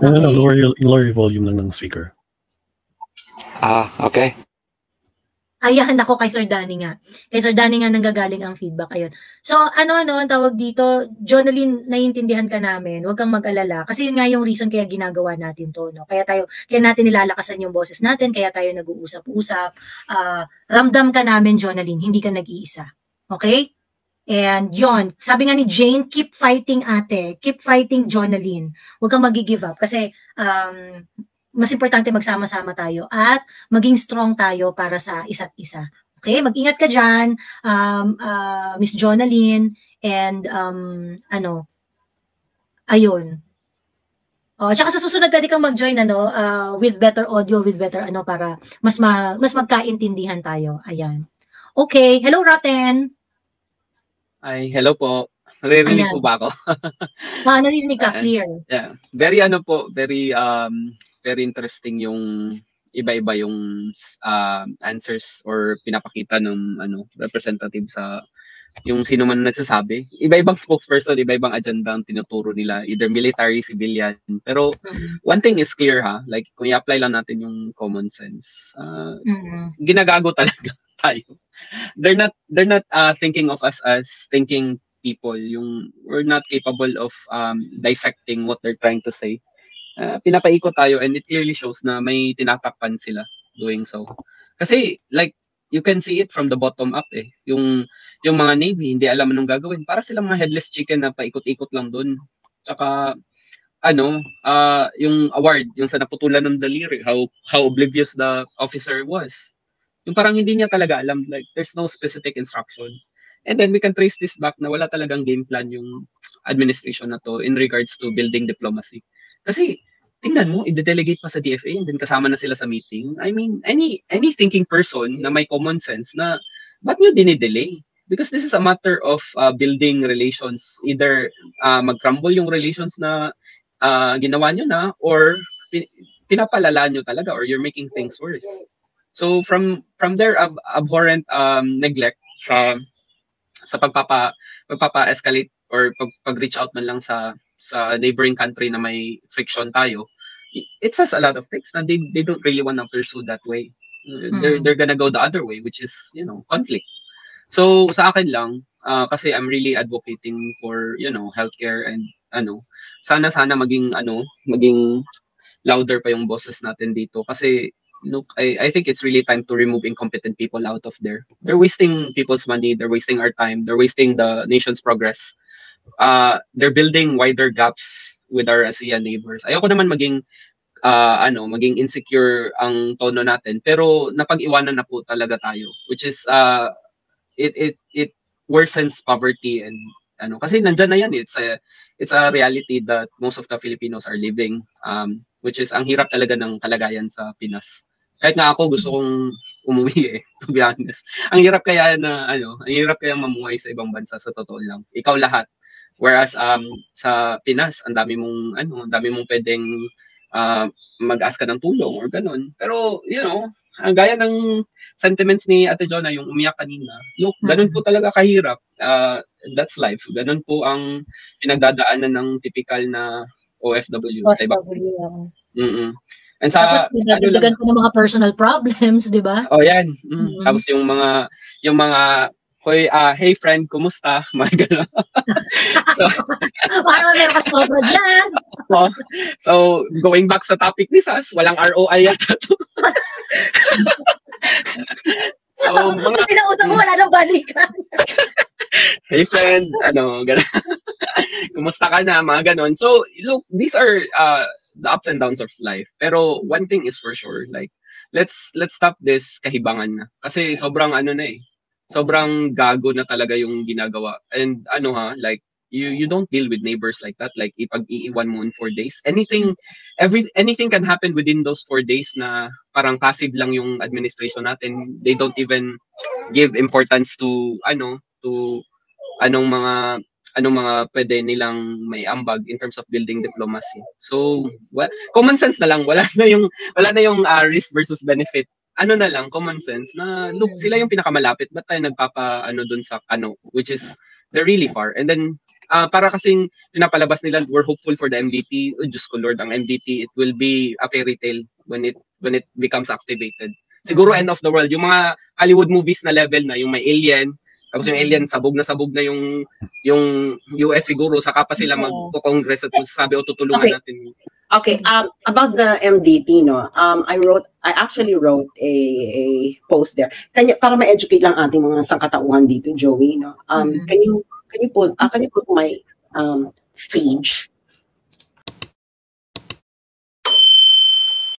No, no, no, lower your, lower volume lang ng speaker. Ah, okay. Ayan, ako kay Sir Danny nga. Kay Sir Danny nga nanggagaling ang feedback. Ayun. So, ano, ano, ang tawag dito, Jonalyn, naiintindihan ka namin. Huwag kang mag-alala. Kasi yun nga yung reason kaya ginagawa natin to, no? Kaya tayo, kaya natin nilalakasan yung boses natin, kaya tayo nag-uusap-usap. Ah, ramdam ka namin, Jonalyn, hindi ka nag-iisa. Okay? And yon, sabi nga ni Jane, keep fighting ate. Keep fighting, Jonalyn. Huwag kang mag-give up. Kasi, um, mas importante magsama-sama tayo at maging strong tayo para sa isa't isa. Okay? Mag-ingat ka dyan, um, uh, Miss Jonalyn, and um, ano, ayun. Oh, tsaka sa susunod pwede kang mag-join ano uh, with better audio, with better ano para mas ma, mas magkaintindihan tayo. Ayan. Okay, hello Rotten. Ay, hello po. Naririnig Ayan. po ba ako? Ah, narinig ka clear. Yeah. Very ano po, very um very interesting yung iba-iba yung uh, answers or pinapakita ng ano representative sa yung sino man nagsasabi. Iba-ibang spokesperson, iba-ibang agenda ang tinuturo nila, either military, civilian. Pero one thing is clear ha, like kung i-apply lang natin yung common sense, uh, Mm-hmm. ginagago talaga tayo. They're not they're not uh, thinking of us as thinking people. Yung we're not capable of um, dissecting what they're trying to say. Uh, pinapaikot tayo and it clearly shows na may tinatakpan sila doing so. Kasi like you can see it from the bottom up eh. Yung yung mga navy hindi alam anong gagawin. Para silang mga headless chicken na paikot-ikot lang doon. Tsaka ano, uh, yung award, yung sa naputulan ng daliri, how how oblivious the officer was. Yung parang hindi niya talaga alam, like there's no specific instruction. And then we can trace this back na wala talagang game plan yung administration na to in regards to building diplomacy. Kasi tingnan mo, i-delegate pa sa DFA and then kasama na sila sa meeting. I mean, any any thinking person na may common sense na ba't nyo dinidelay? Because this is a matter of uh, building relations. Either uh, mag-crumble yung relations na uh, ginawa nyo na or pin- pinapalala nyo talaga or you're making things worse. So from from their ab- abhorrent um, neglect sa sa pagpapa pagpapa-escalate or pag, pag-reach out man lang sa sa neighboring country na may friction tayo, it says a lot of things na they, they don't really want to pursue that way. They're, Mm. they're gonna go the other way, which is, you know, conflict. So sa akin lang, uh, kasi I'm really advocating for, you know, healthcare and ano, sana sana maging ano, maging louder pa yung bosses natin dito kasi look, I, I think it's really time to remove incompetent people out of there. They're wasting people's money, they're wasting our time, they're wasting the nation's progress. Uh, they're building wider gaps with our ASEAN neighbors. Ayoko naman maging uh, ano, maging insecure ang tono natin, pero napag-iwanan na po talaga tayo, which is uh, it it it worsens poverty and ano kasi nandiyan na yan it's a it's a reality that most of the Filipinos are living um which is ang hirap talaga ng kalagayan sa Pinas kahit nga ako gusto kong umuwi eh, to be honest. Ang hirap kaya na, ano, ang hirap kaya mamuhay sa ibang bansa sa totoo lang. Ikaw lahat. Whereas um, sa Pinas, ang dami mong, ano, ang dami mong pwedeng uh, mag-ask ka ng tulong or ganun. Pero, you know, ang gaya ng sentiments ni Ate Jonah, yung umiyak kanina, look, ganun po talaga kahirap. Uh, that's life. Ganun po ang pinagdadaanan ng typical na OFW. Sa iba. Mm-mm. And sa, Tapos dinadagdagan ko ng mga personal problems, di ba? Oh, yan. Mm. Mm-hmm. Tapos yung mga, yung mga, Hoy, uh, hey friend, kumusta? Mga gano'n. so, Parang meron ka sobra dyan. oh, so, going back sa topic ni Sas, walang ROI yata to. so, mga... Sinautang mo, wala nang balikan. hey friend, ano, gano'n. kumusta ka na? Mga gano'n. So, look, these are, uh, the ups and downs of life. Pero one thing is for sure, like let's let's stop this kahibangan na. Kasi sobrang ano na eh. Sobrang gago na talaga yung ginagawa. And ano ha, like you you don't deal with neighbors like that like ipag-iiwan mo in four days anything every anything can happen within those four days na parang passive lang yung administration natin they don't even give importance to ano to anong mga anong mga pwede nilang may ambag in terms of building diplomacy. So, well, common sense na lang, wala na yung wala na yung uh, risk versus benefit. Ano na lang, common sense na look, sila yung pinakamalapit, ba't tayo nagpapa ano dun sa ano, which is they're really far. And then uh, para kasing pinapalabas nila, we're hopeful for the MDT. Oh, Diyos ko Lord, ang MDT, it will be a fairy tale when it when it becomes activated. Siguro end of the world, yung mga Hollywood movies na level na, yung may alien, tapos yung alien, sabog na sabog na yung yung US siguro, saka pa sila magko-congress at sabi o tutulungan okay. natin. Okay, um, about the MDT, no, um, I wrote, I actually wrote a, a post there. Kanya, para ma-educate lang ating mga sangkatauhan dito, Joey, no, um, mm-hmm. can you, can you put, uh, can you put my um, page